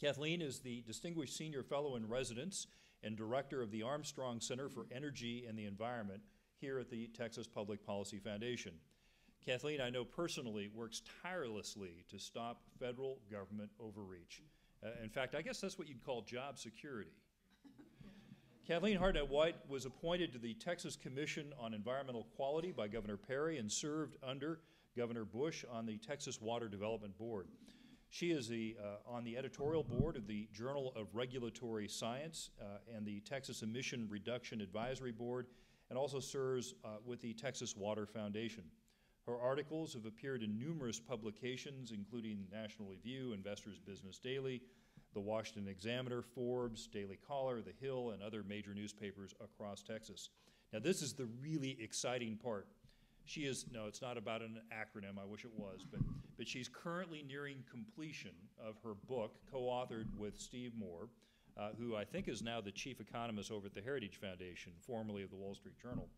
Kathleen is the Distinguished Senior Fellow in Residence and Director of the Armstrong Center for Energy and the Environment here at the Texas Public Policy Foundation. Kathleen, I know personally, works tirelessly to stop federal government overreach. Uh, in fact, I guess that's what you'd call job security. Kathleen Hartnett White was appointed to the Texas Commission on Environmental Quality by Governor Perry and served under Governor Bush on the Texas Water Development Board. She is the, uh, on the editorial board of the Journal of Regulatory Science uh, and the Texas Emission Reduction Advisory Board, and also serves uh, with the Texas Water Foundation. Her articles have appeared in numerous publications, including National Review, Investors Business Daily, the Washington Examiner, Forbes, Daily Caller, The Hill, and other major newspapers across Texas. Now, this is the really exciting part. She is, no, it's not about an acronym, I wish it was, but, but she's currently nearing completion of her book, co-authored with Steve Moore, uh, who I think is now the chief economist over at the Heritage Foundation, formerly of the Wall Street Journal.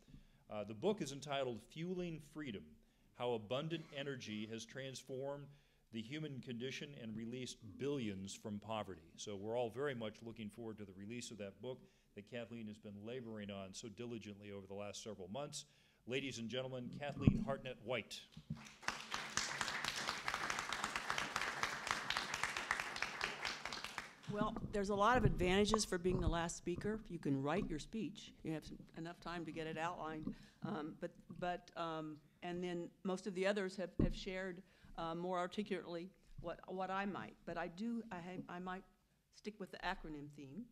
Uh, the book is entitled Fueling Freedom How Abundant Energy Has Transformed the Human Condition and Released Billions from Poverty. So we're all very much looking forward to the release of that book that Kathleen has been laboring on so diligently over the last several months. Ladies and gentlemen, Kathleen Hartnett White. Well, there's a lot of advantages for being the last speaker. You can write your speech. You have enough time to get it outlined. Um, but, but, um, and then most of the others have, have shared uh, more articulately what, what I might. But I do, I, I might stick with the acronym theme.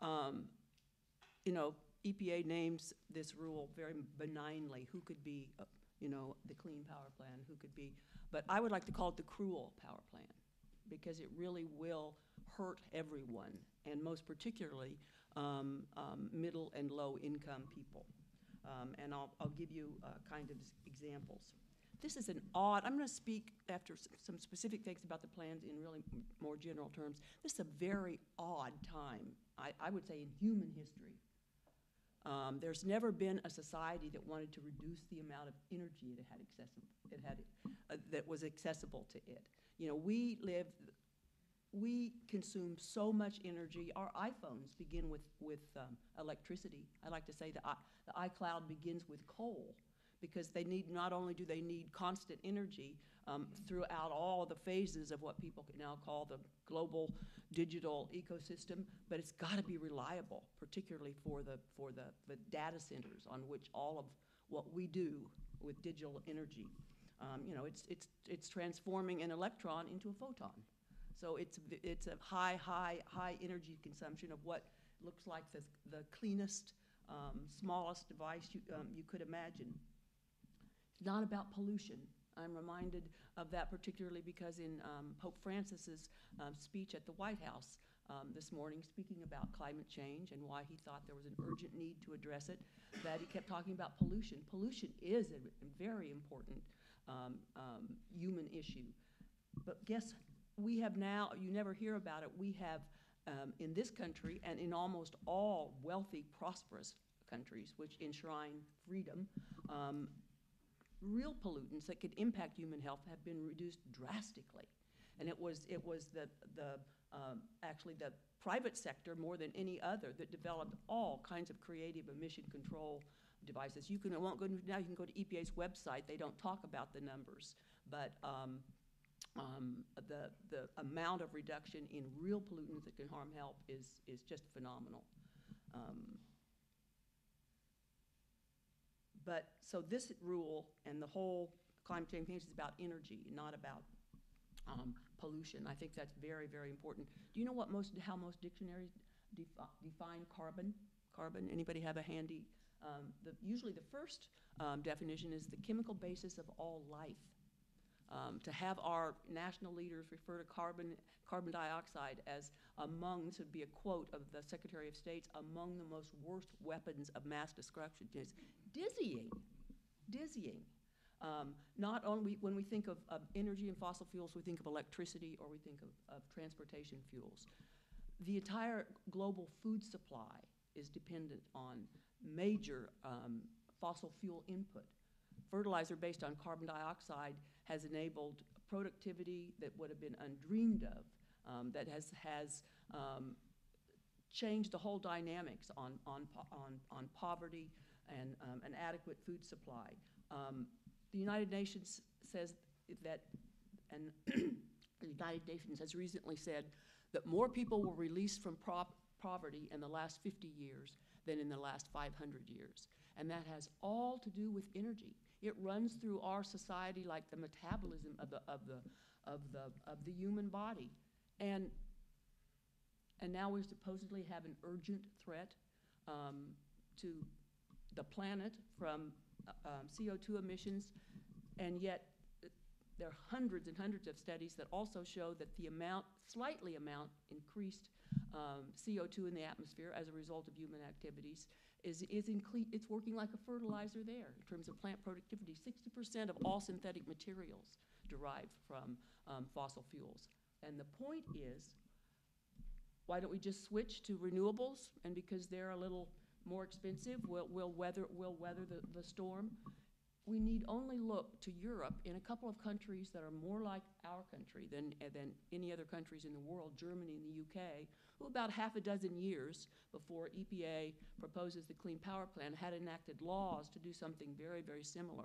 Um, you know, EPA names this rule very benignly, who could be, uh, you know, the clean power plan, who could be, but I would like to call it the cruel power plan, because it really will hurt everyone, and most particularly, um, um, middle and low-income people. Um, and I'll, I'll give you, uh, kind of examples. This is an odd, I'm gonna speak after some specific things about the plans in really more general terms. This is a very odd time, I, I would say in human history. Um, there's never been a society that wanted to reduce the amount of energy it had accessible, it had, uh, that was accessible to it. You know, we live, we consume so much energy. Our iPhones begin with, with um, electricity. I like to say the, i- the iCloud begins with coal because they need, not only do they need constant energy um, throughout all the phases of what people now call the global digital ecosystem, but it's got to be reliable, particularly for the, for the, the data centers on which all of what we do with digital energy. Um, you know, it's, it's, it's transforming an electron into a photon. So it's, it's a high, high, high energy consumption of what looks like the, the cleanest, um, smallest device you, um, you could imagine. Not about pollution. I'm reminded of that particularly because in um, Pope Francis's um, speech at the White House um, this morning, speaking about climate change and why he thought there was an urgent need to address it, that he kept talking about pollution. Pollution is a very important um, um, human issue. But guess, we have now, you never hear about it, we have um, in this country and in almost all wealthy, prosperous countries which enshrine freedom, um, real pollutants that could impact human health have been reduced drastically. And it was, it was the, the, um, actually the private sector more than any other that developed all kinds of creative emission control devices. You can, won't go, now you can go to EPA's website, they don't talk about the numbers, but, um, um, the, the amount of reduction in real pollutants that can harm health is, is just phenomenal. Um, But, so this rule and the whole climate change thing is about energy, not about um, pollution. I think that's very, very important. Do you know what most, how most dictionaries defi- define carbon? Carbon, anybody have a handy? Um, the, usually the first um, definition is the chemical basis of all life. Um, to have our national leaders refer to carbon, carbon dioxide as among, this would be a quote of the Secretary of State's, among the most worst weapons of mass destruction is dizzying, dizzying. Um, not only, when we think of, of energy and fossil fuels, we think of electricity or we think of, of transportation fuels. The entire global food supply is dependent on major um, fossil fuel input. Fertilizer based on carbon dioxide has enabled productivity that would have been undreamed of, um, that has, has um, changed the whole dynamics on, on, on, on poverty and um, an adequate food supply. Um, the United Nations says that, and the United Nations has recently said that more people were released from poverty in the last 50 years than in the last 500 years. And that has all to do with energy. It runs through our society like the metabolism of the, of the, of the, of the human body. And, and now we supposedly have an urgent threat um, to the planet from uh, um, CO2 emissions, and yet there are hundreds and hundreds of studies that also show that the amount, slightly amount, increased um, CO2 in the atmosphere as a result of human activities is, is it's working like a fertilizer there in terms of plant productivity. 60% of all synthetic materials derive from um, fossil fuels. And the point is, why don't we just switch to renewables? And because they're a little more expensive, we'll, we'll weather, we'll weather the, the storm. We need only look to Europe in a couple of countries that are more like our country than, than any other countries in the world, Germany and the UK, who about half a dozen years before EPA proposes the Clean Power Plan had enacted laws to do something very, very similar.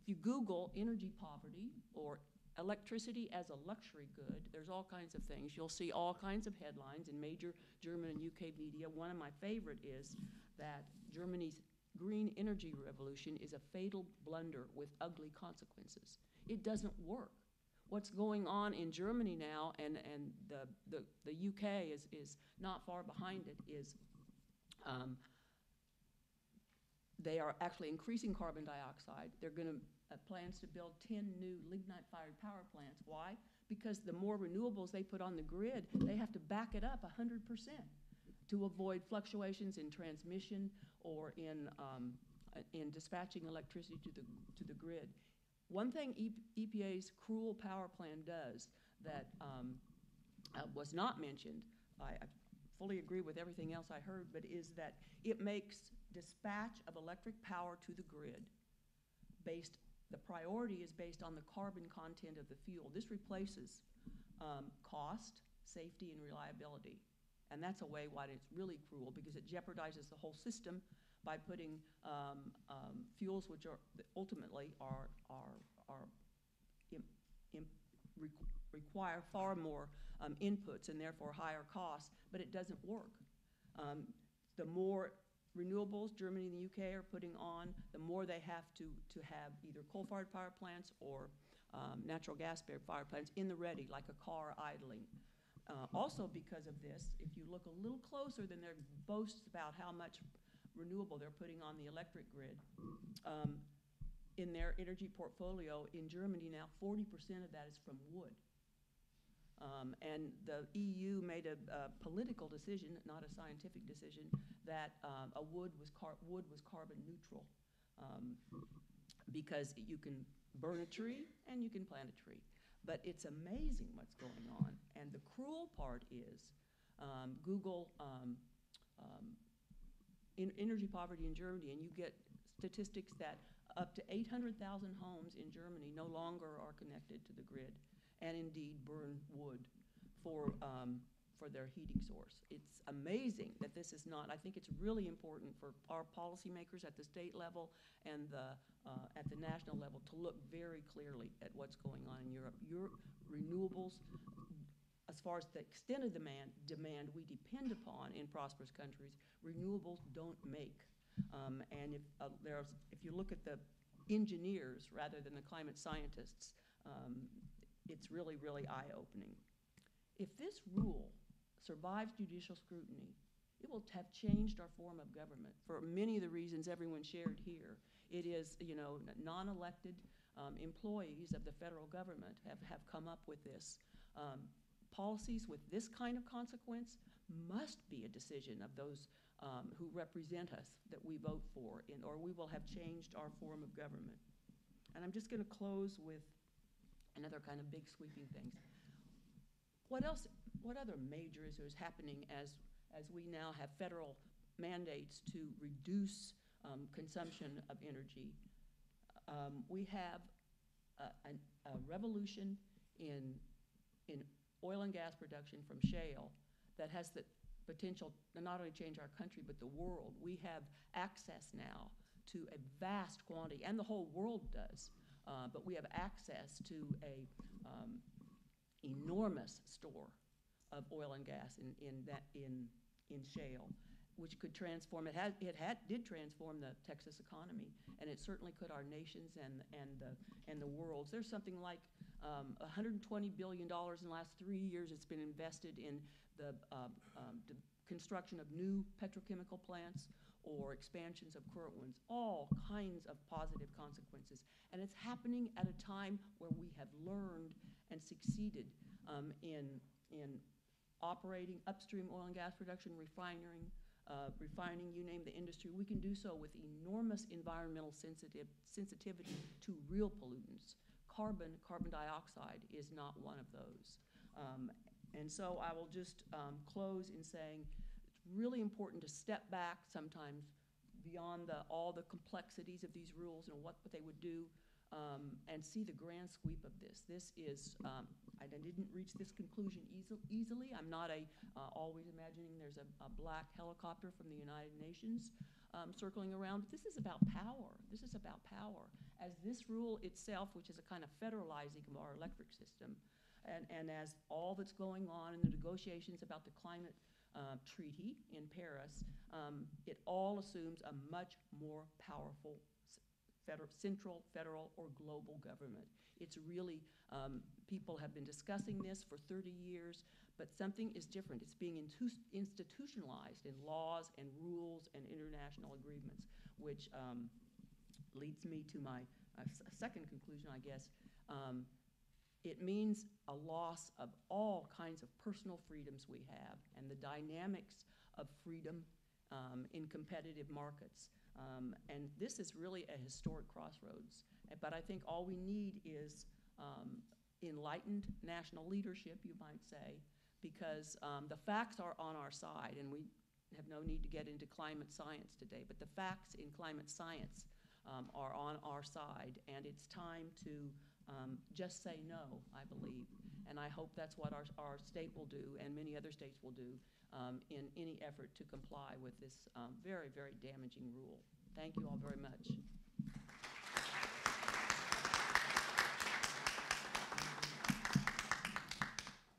If you Google energy poverty or electricity as a luxury good, there's all kinds of things. You'll see all kinds of headlines in major German and UK media. One of my favorite is that Germany's green energy revolution is a fatal blunder with ugly consequences. It doesn't work. What's going on in Germany now, and, and the, the, the UK is, is not far behind it, is um, they are actually increasing carbon dioxide. They're going to uh, plans to build 10 new lignite-fired power plants. Why? Because the more renewables they put on the grid, they have to back it up 100% to avoid fluctuations in transmission or in, um, uh, in dispatching electricity to the, to the grid. One thing EPA's cruel power plan does that um, uh, was not mentioned, I, I fully agree with everything else I heard, but is that it makes dispatch of electric power to the grid based the priority is based on the carbon content of the fuel. This replaces um, cost, safety, and reliability. And that's a way why it's really cruel because it jeopardizes the whole system by putting um, um, fuels which are ultimately are, are, are require far more um, inputs and therefore higher costs, but it doesn't work. Um, the more renewables Germany and the UK are putting on, the more they have to, to have either coal-fired power plants or um, natural gas-fired power plants in the ready, like a car idling. Uh, also because of this, if you look a little closer than their boasts about how much renewable they're putting on the electric grid, um, in their energy portfolio in Germany now, 40% of that is from wood. Um, and the EU made a, a, political decision, not a scientific decision, that um, a wood was wood was carbon neutral um, because you can burn a tree and you can plant a tree. But it's amazing what's going on. And the cruel part is um, Google um, um, in energy poverty in Germany, and you get statistics that up to 800,000 homes in Germany no longer are connected to the grid and indeed burn wood for, um, for their heating source. It's amazing that this is not, I think it's really important for our policymakers at the state level and the, uh, at the national level to look very clearly at what's going on in Europe. Your renewables, as far as the extent of demand, demand we depend upon in prosperous countries, renewables don't make. Um, and if, uh, there's, if you look at the engineers rather than the climate scientists, um, it's really, really eye-opening. If this rule survives judicial scrutiny, it will have changed our form of government for many of the reasons everyone shared here. It is, you know, non-elected um, employees of the federal government have, have come up with this. Um, policies with this kind of consequence must be a decision of those um, who represent us that we vote for, in, or we will have changed our form of government. And I'm just going to close with another kind of big sweeping things. What else, what other major issues happening as, as we now have federal mandates to reduce um, consumption of energy? Um, we have a, a, a revolution in, in oil and gas production from shale that has the potential to not only change our country but the world. We have access now to a vast quantity, and the whole world does, uh, but we have access to a um, enormous store of oil and gas in, in that in in shale, which could transform it had it had did transform the Texas economy, and it certainly could our nations and and the and the world's. There's something like um, 120 billion dollars in the last three years. It's been invested in the uh, um, construction of new petrochemical plants or expansions of current ones, all kinds of positive consequences. And it's happening at a time where we have learned and succeeded um, in, in operating upstream oil and gas production, refining, uh, refining, you name the industry. We can do so with enormous environmental sensitive, sensitivity to real pollutants. Carbon, carbon dioxide is not one of those. Um, and so I will just um, close in saying really important to step back sometimes beyond the, all the complexities of these rules and what, what they would do um, and see the grand sweep of this. This is, um, I didn't reach this conclusion easy, easily. I'm not a, uh, always imagining there's a, a black helicopter from the United Nations um, circling around. But this is about power. This is about power. As this rule itself, which is a kind of federalizing of our electric system, and, and as all that's going on in the negotiations about the climate uh, treaty in Paris, um, it all assumes a much more powerful federal, central, federal, or global government. It's really, um, people have been discussing this for 30 years, but something is different. It's being institutionalized in laws and rules and international agreements, which um, leads me to my uh, second conclusion, I guess. Um, it means a loss of all kinds of personal freedoms we have and the dynamics of freedom um, in competitive markets. Um, and this is really a historic crossroads. But I think all we need is um, enlightened national leadership, you might say, because um, the facts are on our side, and we have no need to get into climate science today, but the facts in climate science um, are on our side, and it's time to um, just say no, I believe. And I hope that's what our, our state will do, and many other states will do, um, in any effort to comply with this um, very, very damaging rule. Thank you all very much.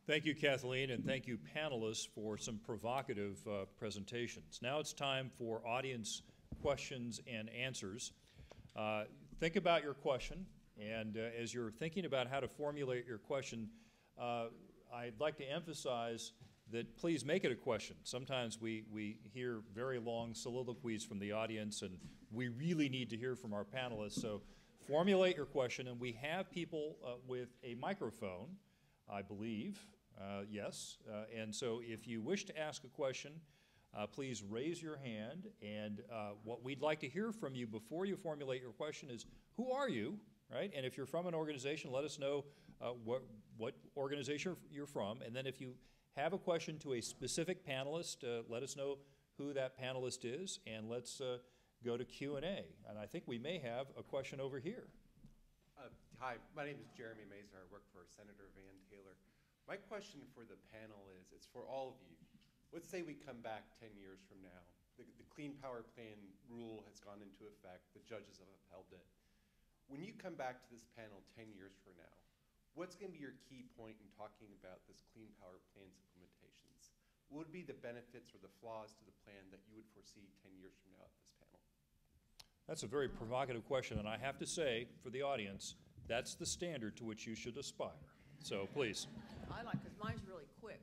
Thank you, Kathleen, and thank you, panelists, for some provocative uh, presentations. Now it's time for audience questions and answers. Uh, Think about your question, and uh, as you're thinking about how to formulate your question, uh, I'd like to emphasize that please make it a question. Sometimes we, we hear very long soliloquies from the audience, and we really need to hear from our panelists. So formulate your question, and we have people uh, with a microphone, I believe. Uh, yes. Uh, and so if you wish to ask a question, uh, please raise your hand. And uh, what we'd like to hear from you before you formulate your question is who are you, right? And if you're from an organization, let us know uh, what, what organization you're from. And then if you have a question to a specific panelist, uh, let us know who that panelist is, and let's uh, go to Q&A. And I think we may have a question over here. Uh, Hi, my name is Jeremy Mazer. I work for Senator Van Taylor. My question for the panel is, it's for all of you. Let's say we come back 10 years from now. The, the Clean Power Plan rule has gone into effect. The judges have upheld it. When you come back to this panel 10 years from now, what's going to be your key point in talking about this Clean Power Plan's implementations? What would be the benefits or the flaws to the plan that you would foresee 10 years from now at this panel? That's a very provocative question, and I have to say, for the audience, that's the standard to which you should aspire. So please. I like, because mine's really quick,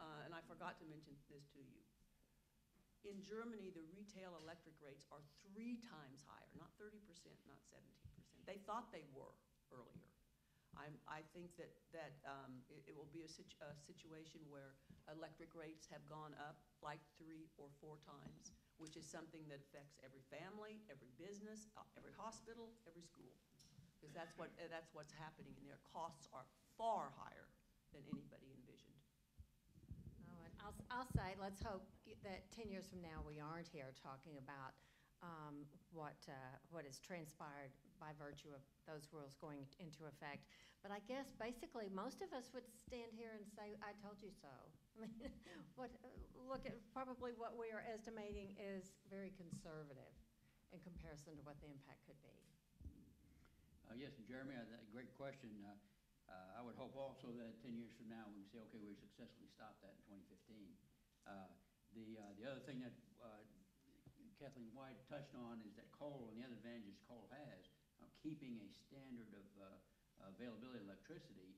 uh, and I forgot to mention this to you. In Germany, the retail electric rates are three times higher, not thirty percent, not seventeen percent. They thought they were earlier. I'm, I think that, that um, it, it will be a situ- a situation where electric rates have gone up like three or four times, which is something that affects every family, every business, uh, every hospital, every school. Because that's what, uh, that's what's happening, and their costs are far higher than anybody envisioned. Oh, and I'll, I'll say, let's hope that 10 years from now, we aren't here talking about um, what, uh, what has transpired by virtue of those rules going into effect. But I guess basically, most of us would stand here and say, I told you so. I mean, what, look at, probably what we are estimating is very conservative in comparison to what the impact could be. Uh, Yes, Jeremy, uh, great question. Uh, uh, I would hope also that 10 years from now, we can say, okay, we successfully stopped that in 2015. Uh, The, uh, the other thing that uh, Kathleen White touched on is that coal, and the other advantages coal has, keeping a standard of uh, availability of electricity.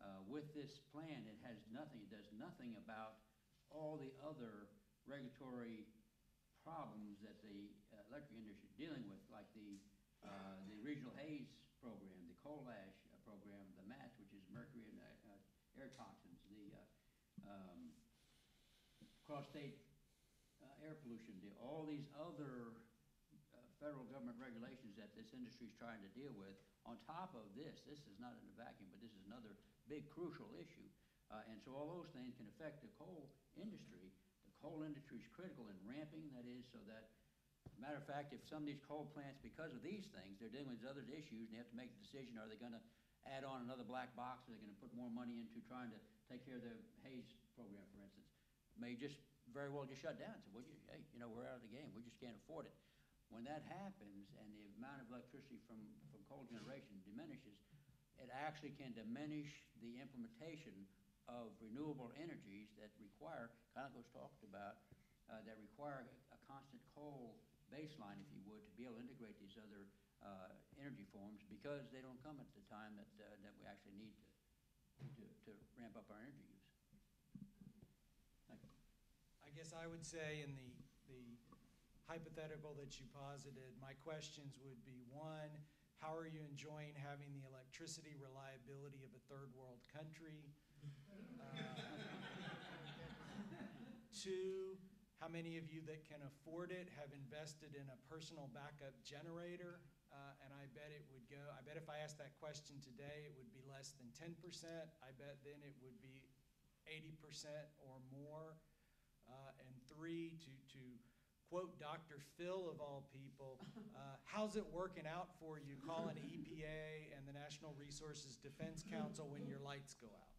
Uh, With this plan, it has nothing, it does nothing about all the other regulatory problems that the uh, electric industry is dealing with, like the, uh, the regional haze program, the coal ash uh, program, the MATS, which is mercury and uh, air toxins, the um, cross-state air pollution, the, all these other federal government regulations that this industry is trying to deal with. On top of this, this is not in a vacuum, but this is another big crucial issue. Uh, and so all those things can affect the coal industry. The coal industry is critical in ramping, that is, so that, matter of fact, if some of these coal plants, because of these things, they're dealing with other issues, and they have to make a decision, are they gonna add on another black box, are they gonna put more money into trying to take care of the haze program, for instance? May just very well just shut down, and say, well, you, hey, you know, we're out of the game, we just can't afford it. When that happens, and the amount of electricity from, from coal generation diminishes, it actually can diminish the implementation of renewable energies that require, of talked about, uh, that require a, a constant coal baseline, if you would, to be able to integrate these other uh, energy forms because they don't come at the time that, uh, that we actually need to, to, to ramp up our energy use. Thank you. I guess I would say in the, the hypothetical that you posited, my questions would be, one, how are you enjoying having the electricity reliability of a third world country? Uh, Two, how many of you that can afford it have invested in a personal backup generator? Uh, and I bet it would go, I bet if I asked that question today, it would be less than ten percent. I bet then it would be eighty percent or more. Uh, and three, to, to quote Dr. Phil of all people, uh, how's it working out for you calling EPA and the National Resources Defense Council when your lights go out?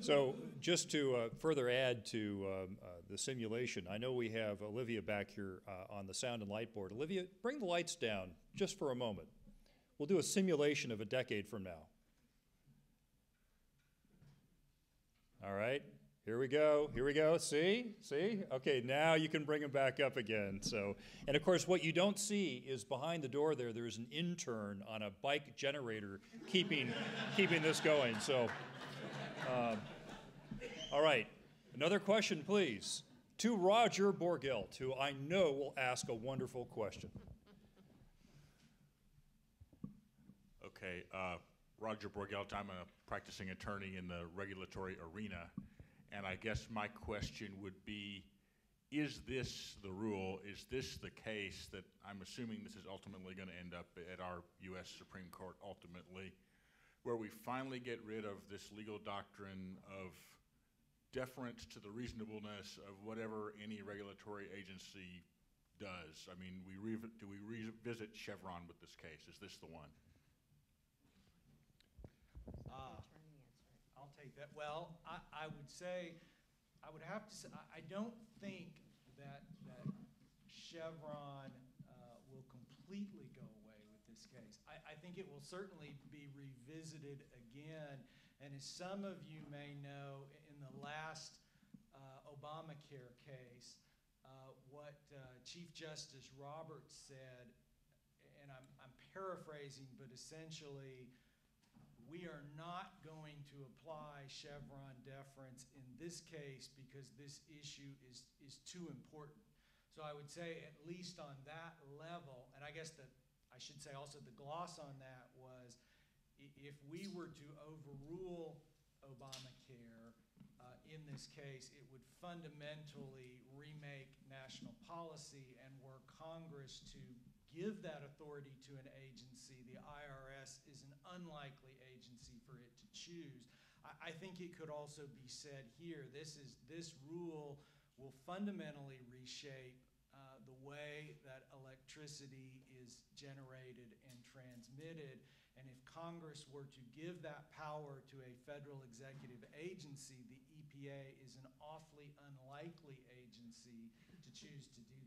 So just to uh, further add to um, uh, the simulation, I know we have Olivia back here uh, on the sound and light board. Olivia, bring the lights down just for a moment. We'll do a simulation of a decade from now. All right, here we go. Here we go. See? See? Okay, now you can bring them back up again. So, and of course, what you don't see is behind the door there. There's an intern on a bike generator keeping keeping this going. So. Um, all right, another question, please. To Roger Borgelt, who I know will ask a wonderful question. Okay, uh, Roger Borgelt, I'm a practicing attorney in the regulatory arena, and I guess my question would be, is this the rule, is this the case that, I'm assuming this is ultimately gonna end up at our US Supreme Court ultimately, where we finally get rid of this legal doctrine of deference to the reasonableness of whatever any regulatory agency does? I mean, we do we revisit Chevron with this case? Is this the one? Ah, I'll take that. Well, I, I would say, I would have to say, I, don't think that, that Chevron, uh, will completely go away with this case. I, I think it will certainly be revisited again. And as some of you may know, in the last, uh, Obamacare case, uh, what, uh, Chief Justice Roberts said, and I'm, I'm paraphrasing, but essentially, we are not going to apply Chevron deference in this case because this issue is, is too important. So I would say at least on that level, and I guess that, I should say also the gloss on that was, if we were to overrule Obamacare uh, in this case, it would fundamentally remake national policy and were Congress to give that authority to an agency, the IRS is an unlikely agency for it to choose. I, I think it could also be said here, this is, this rule will fundamentally reshape uh, the way that electricity is generated and transmitted. And if Congress were to give that power to a federal executive agency, the EPA is an awfully unlikely agency to choose to do.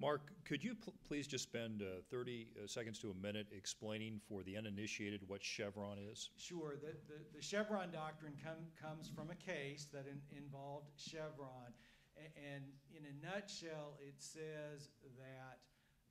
Mark, could you pl- please just spend uh, 30 uh, seconds to a minute explaining for the uninitiated what Chevron is? Sure, the, the, the Chevron doctrine come, comes from a case that in, involved Chevron. And in a nutshell, it says that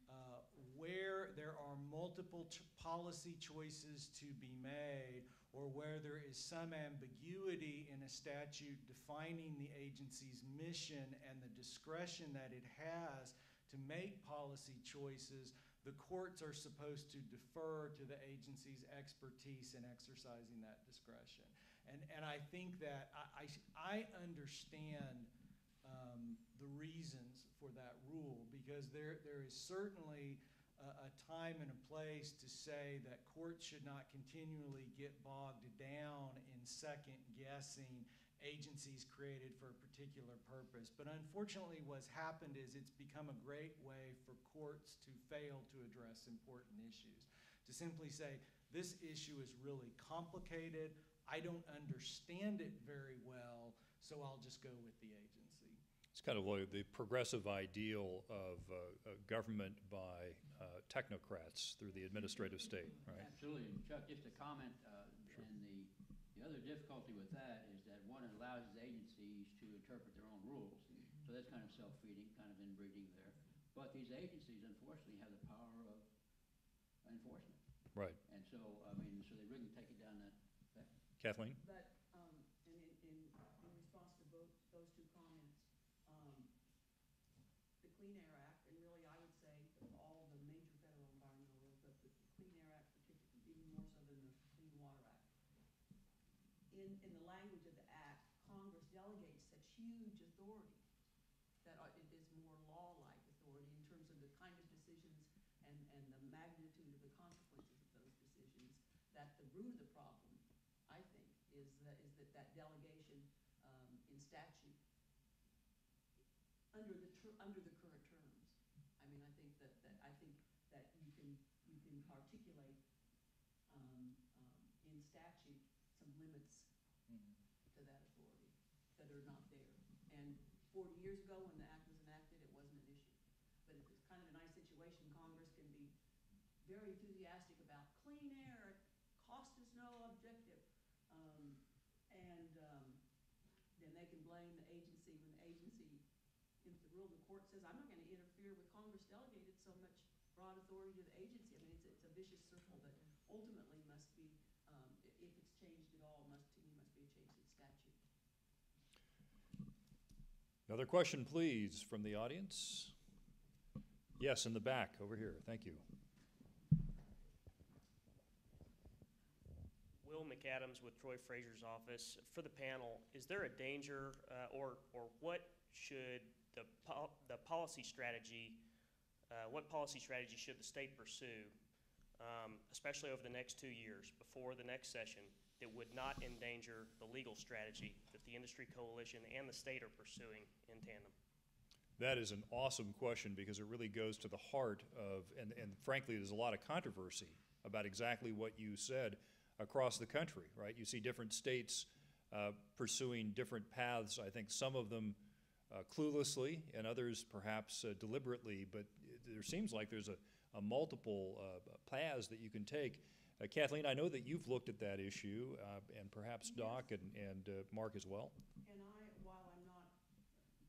uh, where there are multiple policy choices to be made, or where there is some ambiguity in a statute defining the agency's mission and the discretion that it has to make policy choices, the courts are supposed to defer to the agency's expertise in exercising that discretion. And, and I think that I, I, I understand um, the reasons for that rule because there, there is certainly a, a time and a place to say that courts should not continually get bogged down in second guessing agencies created for a particular purpose. But unfortunately, what's happened is it's become a great way for courts to fail to address important issues. To simply say, this issue is really complicated, I don't understand it very well, so I'll just go with the agency. It's kind of like the progressive ideal of uh, uh, government by uh, technocrats through the administrative state, right? Absolutely. And Chuck, just a comment, uh, and the, the other difficulty with that is that one, it allows the agencies to interpret their own rules. So that's kind of self-feeding, kind of inbreeding there. But these agencies unfortunately have the power of enforcement. Right. And so, I mean, so they really take it down that, that Kathleen? But, um, and in, in, in response to both, those two comments, um, the Clean Air Act, and really I would say of all the major federal environmental rules, but the Clean Air Act particularly, even more so than the Clean Water Act. In, in the language of the act, Congress delegates such huge authority that are- it is more law-like authority in terms of the kind of decisions and, and the magnitude of the consequences of those decisions, that the root of the problem, I think, is that, is that that delegation um, in statute, under the, under the current terms. I mean, I think that, that, I think that you can, you can articulate um, um, in statute some limits to that authority that are not there. And forty years ago, when the act was enacted, it wasn't an issue. But it's kind of a nice situation, Congress can be very enthusiastic about clean air, cost is no objective. Um, and, um, then they can blame the agency when the agency, if the rule of the court says, I'm not gonna interfere with Congress delegated so much broad authority to the agency. I mean, it's, it's a vicious circle that ultimately must be, um, if it's changed at all, must, to me, must be a change in statute. Another question, please, from the audience? Yes, in the back, over here. Thank you. Will McAdams with Troy Fraser's office. For the panel, is there a danger, uh, or, or what should the, pol- the policy strategy, uh, what policy strategy should the state pursue, um, especially over the next two years, before the next session, that would not endanger the legal strategy that the industry coalition and the state are pursuing in tandem? That is an awesome question because it really goes to the heart of, and, and frankly, there's a lot of controversy about exactly what you said across the country, right? You see different states uh, pursuing different paths. I think some of them uh, cluelessly and others perhaps uh, deliberately, but there seems like there's a, a multiple uh, paths that you can take. Uh, Kathleen, I know that you've looked at that issue, uh, and perhaps Doc and, and uh, Mark as well. And I, while I'm not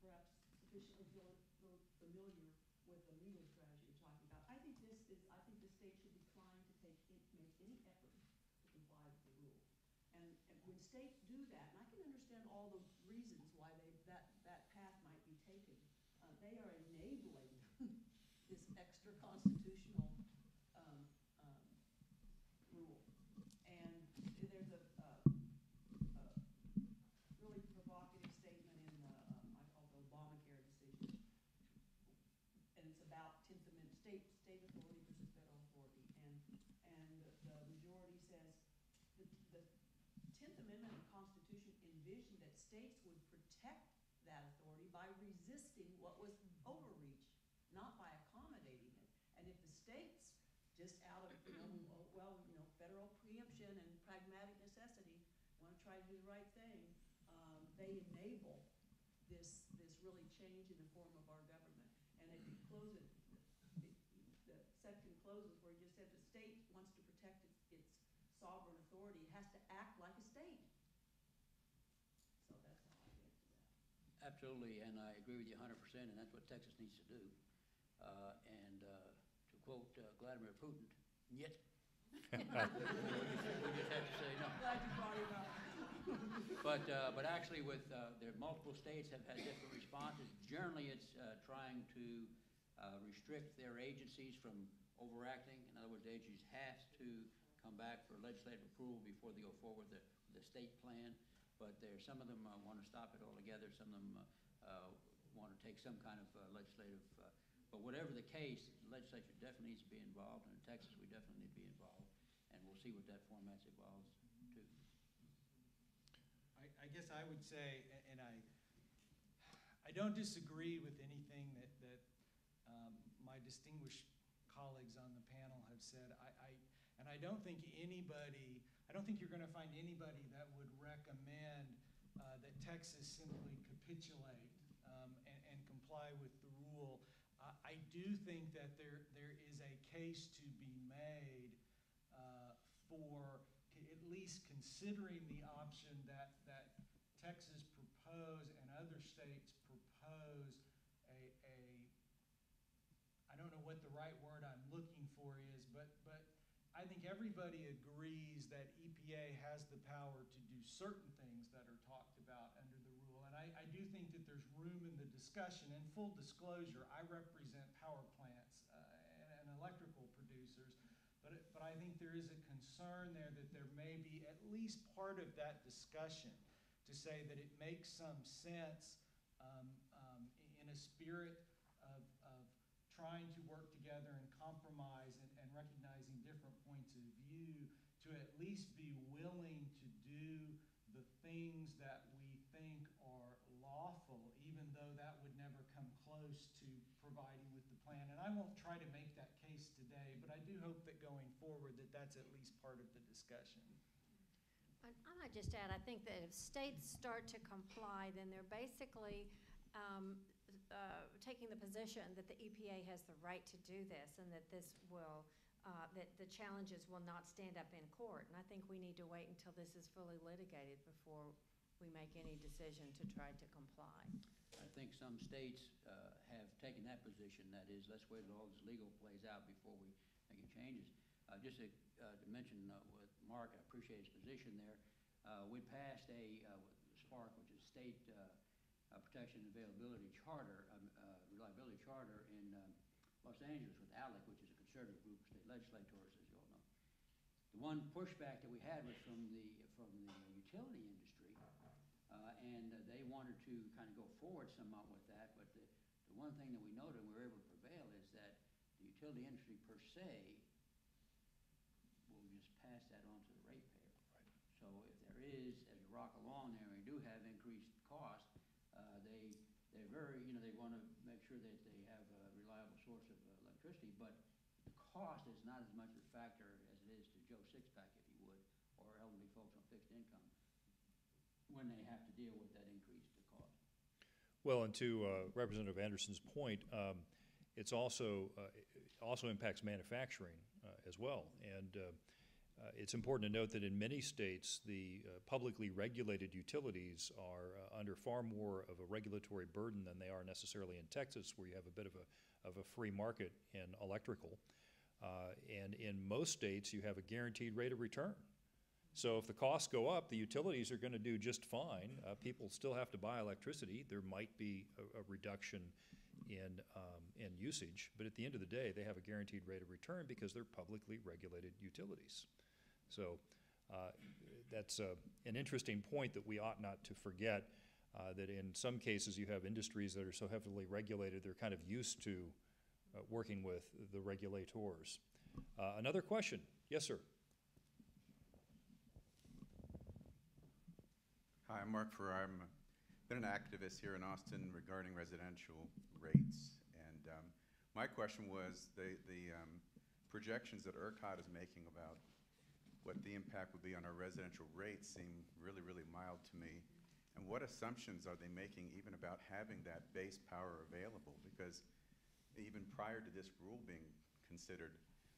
perhaps sufficiently familiar with the legal strategy you're talking about, I think this is, I think the state should decline to take, make any effort to comply with the rule. And, and when states do that, and I can understand all the reasons why they, that, that path might be taken, uh, they are enabling this extra constitutional, um, um, rule. And there's a, uh, uh, really provocative statement in the, um, I call the Obamacare decision. And it's about Tenth Amendment, state, state authority versus federal authority. And, and the majority says, the, the Tenth Amendment of the Constitution envisioned that states would protect that authority by resisting what was overreach, not by accommodating it. And if the states, just out of, you know, oh, well, you know, federal preemption and pragmatic necessity, want to try to do the right thing, um, they enable this, this really change in the form of our government. And if you close it, it, the section closes where you just said the state wants to protect its, its sovereign authority, it has to act like a state. So that's how I get to that absolutely, and I agree with you 100%, and that's what Texas needs to do. Uh, and uh, to quote uh, Vladimir Putin, yet. we, just, have to say no. But, uh, but actually with, uh, there, multiple states have had different responses. Generally, it's uh, trying to uh, restrict their agencies from overacting. In other words, the agencies have to come back for legislative approval before they go forward with the, the state plan. But there, some of them, uh, wanna stop it altogether, some of them, uh, uh, wanna take some kind of uh, legislative, uh, but whatever the case, the legislature definitely needs to be involved, and in Texas, we definitely need to be involved. And we'll see what that format evolves to. I, I guess I would say, and I, I don't disagree with anything that, that um, my distinguished colleagues on the panel have said. I, I, and I don't think anybody, I don't think you're gonna find anybody that would recommend uh, that Texas simply capitulate um, and, and comply with the rule. I, I do think that there, there is a case to be made uh, for at least considering the option that, that Texas propose and other states propose a, a, I don't know what the right word I'm looking for is, but, but I think everybody agrees Has the power to do certain things that are talked about under the rule. And I, I do think that there's room in the discussion. And full disclosure, I represent power plants uh, and, and electrical producers. But, it- but I think there is a concern there that there may be at least part of that discussion to say that it makes some sense um, um, in a spirit of, of trying to work together and compromise and, and recognizing different points of view to at least willing to do the things that we think are lawful, even though that would never come close to providing with the plan. And I won't try to make that case today, but I do hope that going forward that that's at least part of the discussion. I I might just add, I think that if states start to comply, then they're basically um, uh, taking the position that the EPA has the right to do this and that this will, uh, that the challenges will not stand up in court. And I think we need to wait until this is fully litigated before we make any decision to try to comply. I think some states uh, have taken that position, that is, let's wait till all this legal plays out before we make any changes. Uh, Just to uh, to mention uh, with Mark, I appreciate his position there, uh, we passed a, uh, SPARK, which is State uh, uh, Protection Availability Charter, um, uh, Reliability Charter in um, Los Angeles with ALEC, which is a conservative group state legislators, as you all know. The one pushback that we had was from the, from the utility industry, uh, and they wanted to kind of go forward somewhat with that, but the, the one thing that we noted, and we were able to prevail, is that the utility industry per se will just pass that on to the ratepayer. So if there is, as you rock along there, we do have increased costs, uh, they, they're very, you know, they want to make sure that they have a reliable source of uh, electricity, but the cost is not as much a factor as it is to Joe Sixpack, if you would, or elderly folks on fixed income, when they have to deal with that increased cost. Well, and to uh, Representative Anderson's point, um, it's also, uh, it also impacts manufacturing uh, as well. And uh, uh, it's important to note that in many states, the uh, publicly regulated utilities are under far more of a regulatory burden than they are necessarily in Texas, where you have a bit of a, of a free market in electrical. Uh, And in most states, you have a guaranteed rate of return. So if the costs go up, the utilities are going to do just fine. Uh, people still have to buy electricity. There might be a, a reduction in, um, in usage, but at the end of the day, they have a guaranteed rate of return because they're publicly regulated utilities. So uh, that's uh, an interesting point that we ought not to forget. Uh, that in some cases you have industries that are so heavily regulated, they're kind of used to uh, working with the regulators. Uh, another question? Yes, sir. Hi, I'm Mark Farrar. I've been an activist here in Austin regarding residential rates. And um, my question was the, the um, projections that ERCOT is making about what the impact would be on our residential rates seem really, really mild to me. And what assumptions are they making even about having that base power available? Because even prior to this rule being considered,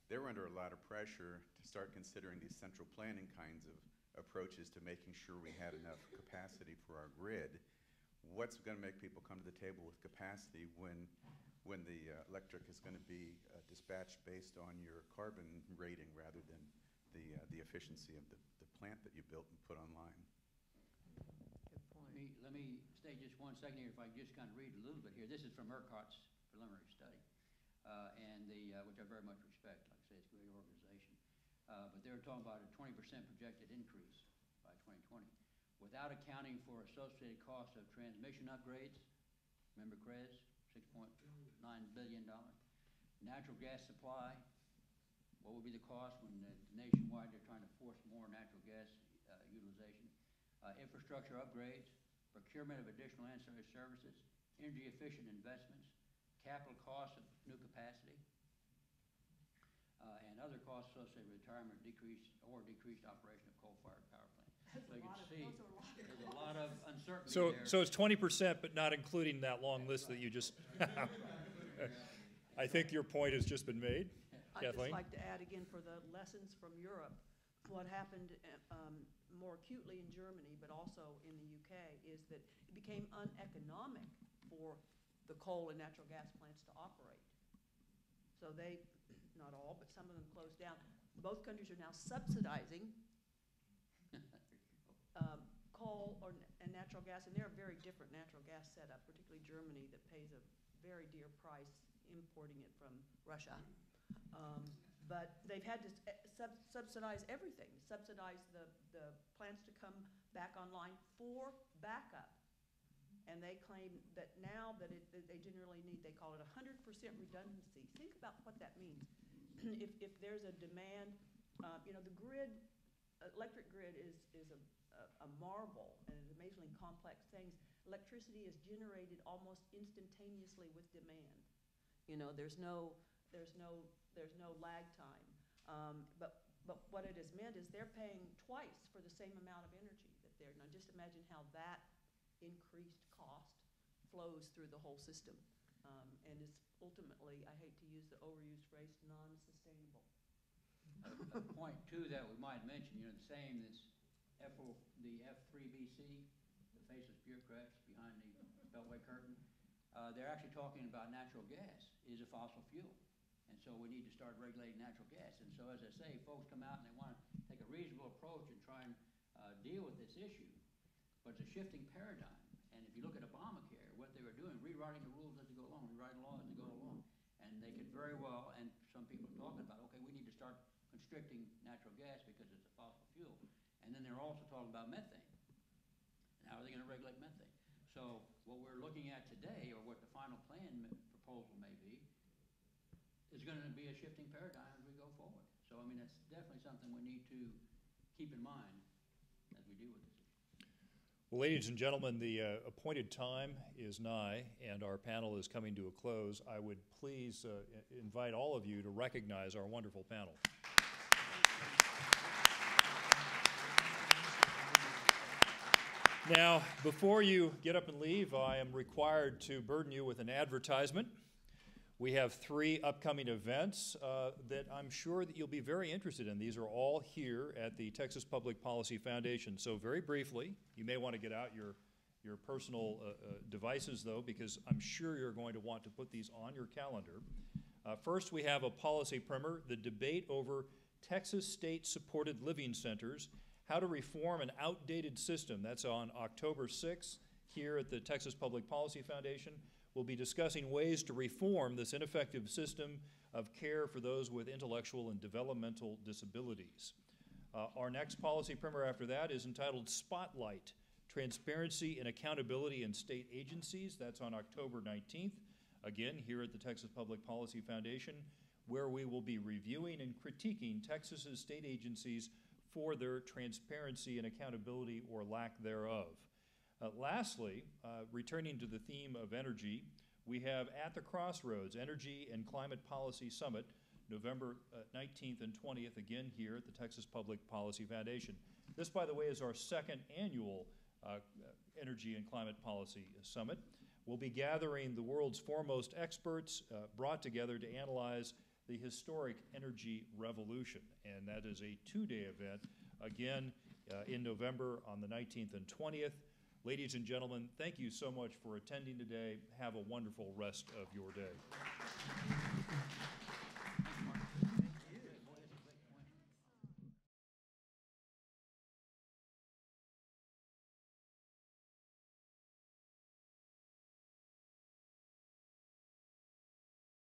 they were under a lot of pressure to start considering these central planning kinds of approaches to making sure we had enough capacity for our grid. What's going to make people come to the table with capacity when, when the uh, electric is going to be uh, dispatched based on your carbon rating rather than the, uh, the efficiency of the, the plant that you built and put online. Let me, let me stay just one second here, if I can just kind of read a little bit here. This is from ERCOT's preliminary study, uh, and the, uh, which I very much respect, like I say, it's a great organization. Uh, But they're talking about a twenty percent projected increase by twenty twenty, without accounting for associated costs of transmission upgrades, remember CREZ, six point nine billion dollars. Natural gas supply, what would be the cost when uh, nationwide they're trying to force more natural gas uh, utilization? Uh, Infrastructure upgrades, procurement of additional ancillary services, energy-efficient investments, capital costs of new capacity, uh, and other costs associated with retirement, decreased, or decreased operation of coal-fired power plants. So you can see, there's a lot of uncertainty So, there. so it's twenty percent, but not including that long list that you just. I think your point has just been made. I'd just Kathleen? like to add again for the lessons from Europe, what happened uh, um, more acutely in Germany, but also in the UK, is that it became uneconomic for the coal and natural gas plants to operate. So they, not all, but some of them closed down. Both countries are now subsidizing um, coal or, and natural gas, and they're a very different natural gas setup, particularly Germany, that pays a very dear price importing it from Russia. Um, But they've had to eh, sub- subsidize everything, subsidize the, the plants to come back online for backup. And they claim that now that it, that they generally need, they call it hundred percent redundancy. Think about what that means. If, if there's a demand, uh, you know, the grid, electric grid is, is a, a- a marvel and an amazingly complex things. Electricity is generated almost instantaneously with demand. You know, there's no, there's no, there's no lag time. Um, but, but what it has meant is they're paying twice for the same amount of energy that they're, now just imagine how that increased cost flows through the whole system. Um, and it's ultimately, I hate to use the overused phrase, non-sustainable. A a point too that we might mention, you know, the same, F, the F three BC, the faceless bureaucrats behind the Beltway curtain, uh, they're actually talking about natural gas is a fossil fuel. And so we need to start regulating natural gas. And so as I say, folks come out and they want to take a reasonable approach and try and, uh, deal with this issue. But it's a shifting paradigm. If you look at Obamacare, what they were doing, rewriting the rules as they go along, rewriting laws as they go along. And they could very well, and some people are talking about, okay, we need to start constricting natural gas because it's a fossil fuel. And then they're also talking about methane. And how are they gonna regulate methane? So what we're looking at today, or what the final plan proposal may be, is gonna be a shifting paradigm as we go forward. So, I mean, that's definitely something we need to keep in mind as we deal with this issue. Well, ladies and gentlemen, the uh, appointed time is nigh, and our panel is coming to a close. I would please uh, invite all of you to recognize our wonderful panel. Now, before you get up and leave, I am required to burden you with an advertisement. We have three upcoming events uh, that I'm sure that you'll be very interested in. These are all here at the Texas Public Policy Foundation. So very briefly, you may want to get out your, your personal uh, uh, devices though, because I'm sure you're going to want to put these on your calendar. Uh, First, we have a policy primer, the debate over Texas state-supported living centers, how to reform an outdated system. That's on October 6th here at the Texas Public Policy Foundation. We'll be discussing ways to reform this ineffective system of care for those with intellectual and developmental disabilities. Uh, Our next policy primer after that is entitled Spotlight, Transparency and Accountability in State Agencies. That's on October 19th, again, here at the Texas Public Policy Foundation, where we will be reviewing and critiquing Texas's state agencies for their transparency and accountability or lack thereof. Uh, lastly, uh, returning to the theme of energy, we have At the Crossroads Energy and Climate Policy Summit, November uh, 19th and 20th, again here at the Texas Public Policy Foundation. This, by the way, is our second annual uh, Energy and Climate Policy Summit. We'll be gathering the world's foremost experts uh, brought together to analyze the historic energy revolution. And that is a two-day event, again, uh, in November on the 19th and 20th. Ladies and gentlemen, thank you so much for attending today. Have a wonderful rest of your day.